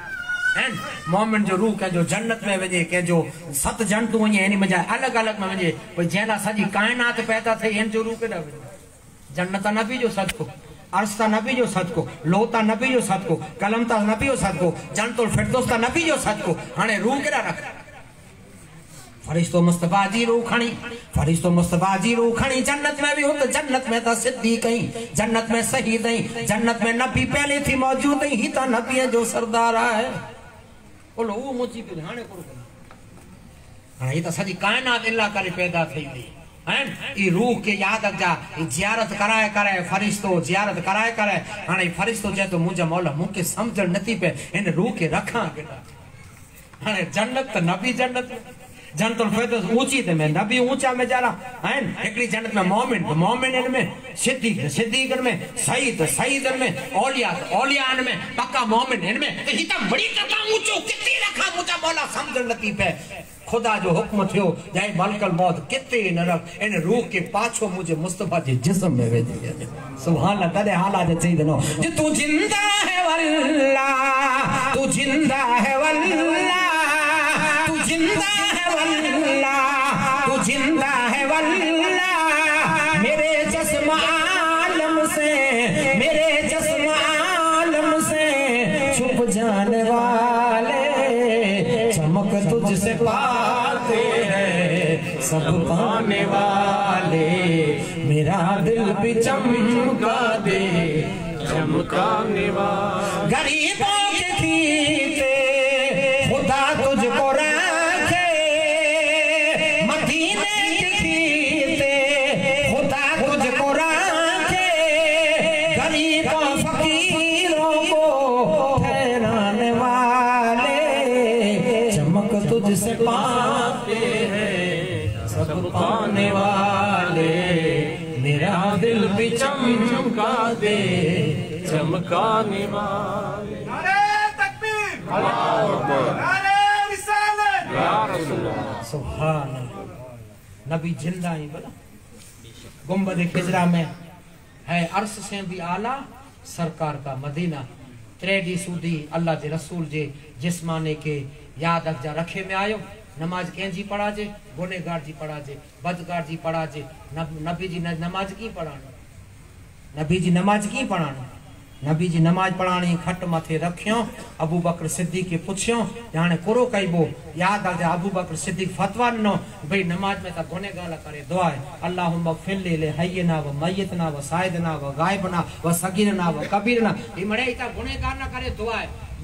हैं? मोमिन जो रूह कंहिंजो जन्नत में वञे कंहिंजो सत जंतु वञे इन में अलॻि अलॻि में वञे भई जंहिं सॼी काइनात पैदा थिए हिन जो रूह केॾा वञे जन्नत नबी जो सदको अर्श ता नबी जो सदको लोह ता नबी जो सदको कलम ता नबी जो सदको जन्नतुल फिरदौस ता नबी जो सदको हाणे रूह केॾा रख। फरिश्तो मुस्तफ़ा जी रूह खणी फरिश्तो मुस्तफ़ा जी रूह खणी जन्नत में भी हो तो जन्नत में तो सिद्दीक ही जन्नत में शहीद ही, जन्नत में नबी पहले थी मौजूद ही ही तो नबी है जो सरदार है। बोलो, वो मुची पे कोन हाणे ही तो सॼी काइनात इल्ला करे पैदा थी थी हैं? ई रूह के याद ई जियारत कराए कराए फरिश्तो, जियारत कराए कराए हाणे फरिश्तो चए तो मुंहिंजा मौला मूंखे सम्झण नथी पए हिन रूह खे रखां केॾा हाणे जन्नत त नबी जन्नत। जन्नतुल फिरदौस ऊँची ते में नबी ऊँचा में जरा आहिनि हिकिड़ी जन्नत में मोमिन, त मोमिननि में सिद्दीक सिद्दीकनि में सईद सईदनि में औलिया औलियानि में पक्का मोमिन हिन में त ही त बड़ी कथा ऊंचो किथे रखा मुंहिंजा मौला सम्झण नथी पए खुदा जो हुक्म थियो जय मलकल मौत किथे न रख। इन रूह के पाछो मुझे मुस्तफ़ा जे जिस्म में विझी वञे सुभान अल्लाह तॾहिं हालात चई दिनो जे तू ज़िंदा है वल्ला तू ज़िंदा है वल्ला तू ज़िंदा है तू ज़िंदा है वल्ला। मेरे आलम से, मेरे जस्म आलम से जाने वाले चमक तुझसे पाते हैं, सब पाने वाले। मेरा दिल भी चमका दे, चमकाने वाला। गरीबों अल्लाह। सुभान अल्लाह। नबी ज़िंदा ही बोला। गुंबद खिजरा में है अर्श से भी आला। सरकार का मदीना। त्रेडी सूदी अल्लाह जे रसूल जे जिस्माने के याद अखजा रखे में आयो। नमाज़ कंहिंजी पढ़ाजे गुनेगार जी पढ़ाजे बदगार जी पढ़ाजे नब, नबी जी नमाज़ कीअं पढ़ाणी नबी जी नमाज़ कीअं पढ़ाणी नबी जी नमाज़ पढ़ाणी खट मथे रखियो, अबू बकर सिद्दीक खे पुछियो हाणे पूरो कइबो यादि आहे अबू बकर सिद्दीक फतवा ॾिनो, भई नमाज़ में त गाला करे दुआ आहे अल्लाहुम्मा फिल ले हयना व मयतना व सायदना व गायबना व सगीरना व कबीरना ही मड़े त गुनेगार गाना करे दुआ आहे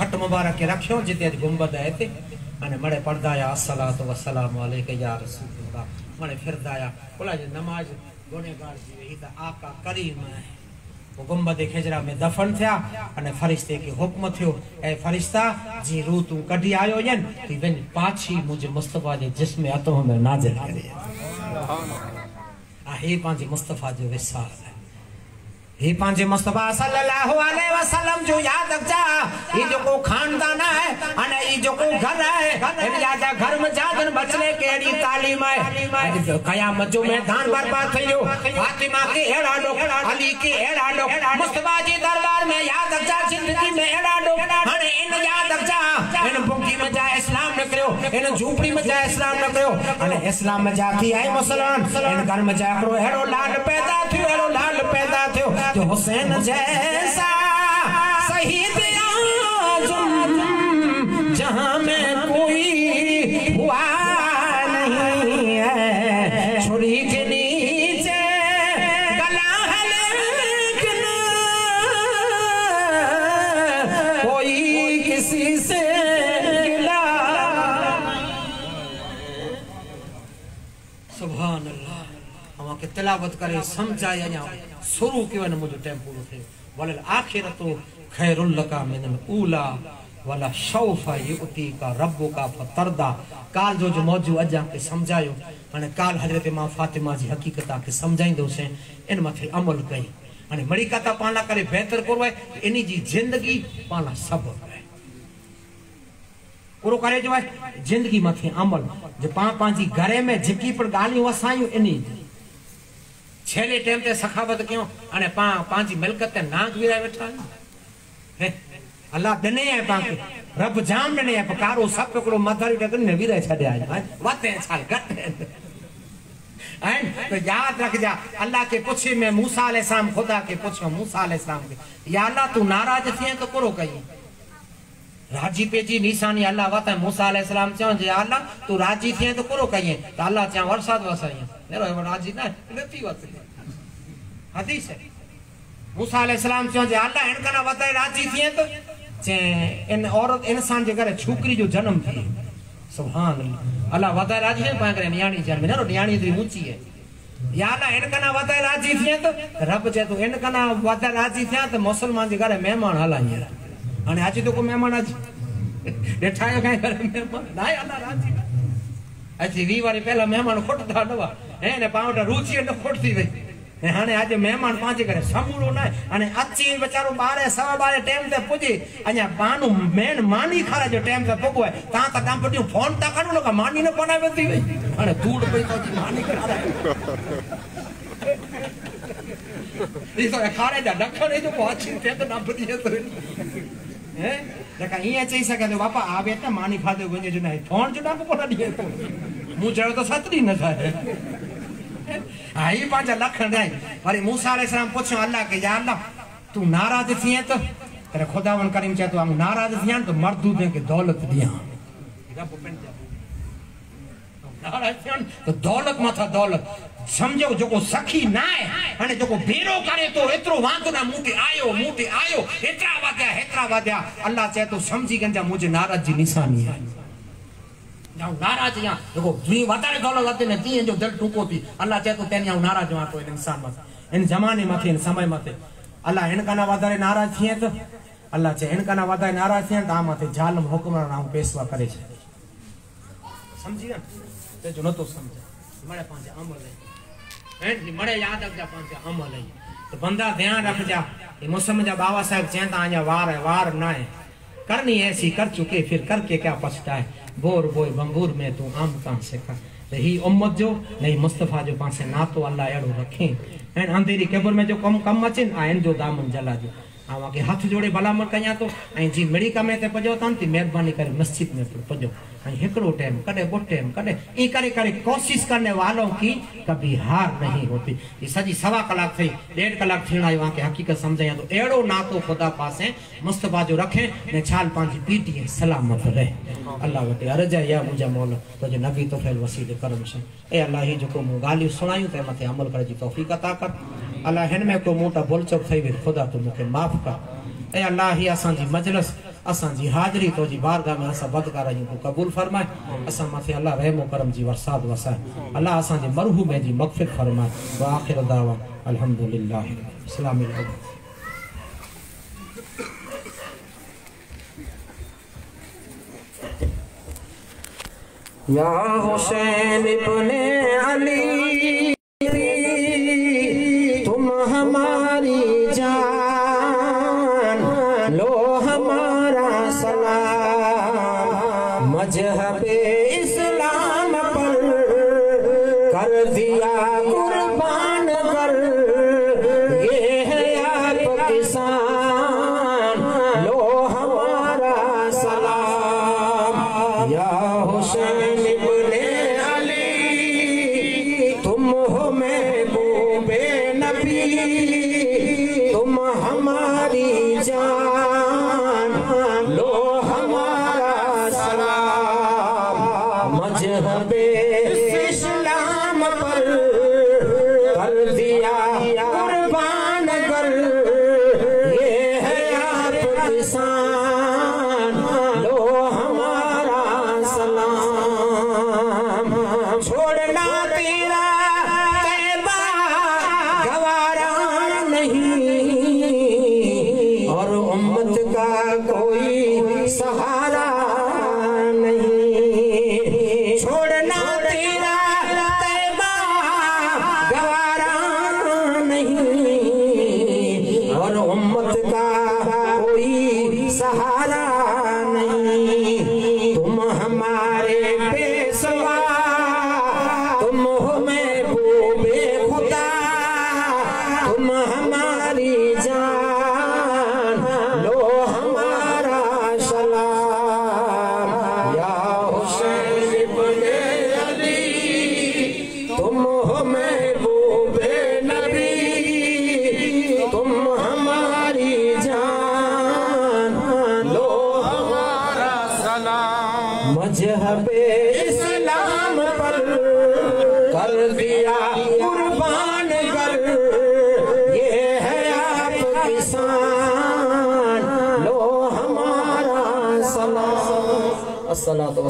खट मुबारक के रखियो जिते गुंबद है ते अने मड़े पढ़दा या अस्सलातु वस्सलामु अलैका या रसूलल्लाह। मड़े फिरदा या बोला जे नमाज़ गुनेगार जी रही त आका करीम है। वो गुंबद खिजरा में दफन थिया अने फरिश्ते के हुक्म थियो ए फरिश्ता जी रूह तू कढी आयो यन कि वन पाछी मुझे मुस्तफ़ा जे जिस्म अतों में नाज़िल करे। आ हे पांजे मुस्तफ़ा जो विसाल है। ही पंहिंजे मुस्तफ़ा सल्लल्लाहु अलैहि वसल्लम जो याद रखजा। ही जेको खानदान है, अने ही जेको घर है। इन जा घर में जादन बचने के अड़ी तालीम है। अॼु जो कयामत जो मैदान बर्बाद थी वियो फातिमा के अहिड़ा लो अली के अहिड़ा लो मुस्तफ़ा जी दरबार में याद रखजा, ज़िंदगी में अहिड़ा लो हाणे इन याद रखजा। इन बुकी में जाए, इस्लाम न करियो इन झूपड़ी में जाए, इस्लाम न करियो अने इस्लाम में जा थी आई मुसलमान। इन घर में जा करो हेड़ो लाल पैदा थियो हेड़ो लाल पैदा थियो। जो हुसैन जैसा शहीद आज़म, जहाँ में कोई हुआ तिलावत करे समझाए अञा शुरू कयो न मुंहिंजो टाइम पूरो थियो वल आखिरतो खैरुल लका मिनल ऊला वला शौफा युती का रब्बु का फतरदा। काल जो जो मौजू अॼु आके समझायो हाणे काल हज़रत माँ फातिमा जी हक़ीक़त आके समझाईंदोसीं इन मथे अमल कई। हाणे मड़ी कथा पाण लाइ करे बहितर करो आहे इन जी ज़िंदगी पाण लाइ सबबु आहे पूरो करे जो आहे ज़िंदगी मथे अमल। जो पाण पंहिंजी घर में जेकी पण ॻाल्हियूं वसायूं इन जी छेले टाइम ते सखावत कयूं हाणे पाण पंहिंजी मिल्कत ते विराए वेठा आहियूं हे, अल्लाह ॾिने आहे पाण रब जाम ॾिने आहे कारो सभु हिकिड़ो मथारी टकनि में विराए छॾिया आहिनि वते छा घटि आहिनि आहिनि त यादि रखजा अल्लाह के पुछे में मूसा अलैहिस्सलाम खुदा के पुछो मूसा अलैहिस्सलाम के या अल्लाह तू नाराज़ थिए तो करो कई राज़ी पेजी निशानी अल्लाह वता मूसा अलैहिस्सलाम चयो जे, अल्लाह, तू राज़ी थिए तो करो कई त अल्लाह चयो वरसाद वसाई नेरो एवो राज़ी ना नथी वसे हदीस है। मूसा अलैहिस्सलाम चयो जे, अल्लाह हिन कना वताए राज़ी थिए तो? चे, इन औरत इंसान जे करे छोकरी जो जन्म थिए सुभान अल्लाह अल्लाह वताए राज़ी है? पाण करे, नियाणी जन्म। नेरो नियाणी एतरी ऊँची है। या अल्लाह हिन कना वताए राज़ी थिए तो? रब चए तो हिन कना वताए राज़ी थिया त मुसलमान जे घरे महिमान हला हींअर हाणे अची तो को महिमान अची ॾिठा आहियो कंहिं घर महिमान न आहे अल्लाह राज़ी अची वी वारी पहिला महिमान खुटंदा न हुआ ऐं ने पाण वटि रुचि न खुटंदी वई ऐं हाणे अॼु महिमान पंहिंजे करे समूरो न आहे हाणे अची वीचारो ॿारहें सवा ॿारहें टाइम ते पुॼे अञा पाणू मेन मानी खाराए जो टाइम ते पुॻो आहे तव्हां त कंपनियूं फ़ोन था करो न का मानी न बनाए वेंदी वई हाणे धूड़ पई थो अची मानी खाराए ॾिसो खारे जा त न हैं देखा ईअं चई सघे थो बापा आ बेटा मानी खाधो वञे जो न फ़ोन जो ॾाको कोन ॾिए थो मूं चयो त सतरी न ठाहे हा ही पंहिंजा लख ॾाई वरी मूसा अलैहिस्सलाम पुछियो अल्लाह के या अल्लाह तूं नाराज़ थिए त पर खुदावन करीम चए थो आऊँ नाराज़ थियाँ त मर्दूदे खे दौलत ॾियाँ रब त सम्झो जेको सखी न आहे हाणे जेको भेरो करे थो एतिरो वांदो न मूं ते आयो मूं ते आयो हेतिरा वाधिया हेतिरा वाधिया अल्लाह चए थो सम्झी गंजा मुंहिंजे नाराज़ जी निशानी आहे जाऊँ नाराज़ या जेको जीअं वधारे दौलत वधे न तीअं जो दिलि टूको थी अल्लाह चए थो तेन आऊँ नाराज़ आहियाँ तो इंसान मथे हिन ज़माने मथे हिन समय मथे अल्लाह हिन खां वधारे नाराज़ थिए त अल्लाह चए हिन खां वधारे नाराज़ थिए त मथे ज़ालम हुकुमरान ऐं करे ते जो ऐं मड़े यादि रखजा पंहिंजे अमल ई त बंदा ध्यानु रखजा हे मुसलमान जा बाबा साहिब चवनि था अञा वार है वार न आहे करनी ऐसी कर चुके फिर करके क्या पछताए बोर बोए बंबूर में तू आम कां सिखा त ही उम्मत जो नहीं मुस्तफ़ा जो पासे नातो अल्लाह अहिड़ो रखे ऐं अंधेरी क़बर में जो कमु कमु अचनि ऐं जो दामन जला जो अव्हां खे हथ जोड़े भलामण कयां थो ऐं जीअं मिड़ी कमे ते पजो था थी महिरबानी करे मस्जिद में पजो हिकिड़ो टाइम कॾहिं ॿ टाइम कॾहिं ईअं करे करे कोशिशि करने वालों की कभी हार नहीं होती। ये सॼी सवा कलाक थी ॾेढ कलाक थियण आयो आहे की हक़ीक़त सम्झायां थो अहिड़ो नातो ख़ुदा पासे मुस्तफ़ा जो रखे, ने छाल पंहिंजी पीटीअ सलामत रहे। अलाह वटि अर्ज़ या मुंहिंजा मौल, तुंहिंजे नबी तो फैल वसीले करम सां ए अलाह ही जेको मूं ॻाल्हियूं सुणायूं, तंहिं मथे अमल करण जी तौफ़ीक़ अता कर। अलाह हिन में को मूं तां भुलचुक थई वई ख़ुदा तूं मूंखे माफ़ कर। ऐं अलाह ही असांजी मजलिस असांजी हाज़िरी तुंहिंजी बारगाह में असां बदकार आहियूं तूं क़बूल फरमाए। असां मथे अलाह रहमो करम जी वरसाद वसाए अलाह असांजे मरहूमे जी मग़फ़िरत फरमाए। व आख़िर दावा, अल्हम्दुलिल्लाह अस्सलाम वालेकुम या हुसैन इब्ने अली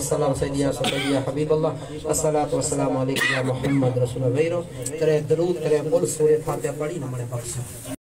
वसलम सैदिया सैदिया हबीब असलाम मोहम्मद रसूल तरह दरूद तरह कुल सूर्य फातह पढ़ी हमारे पास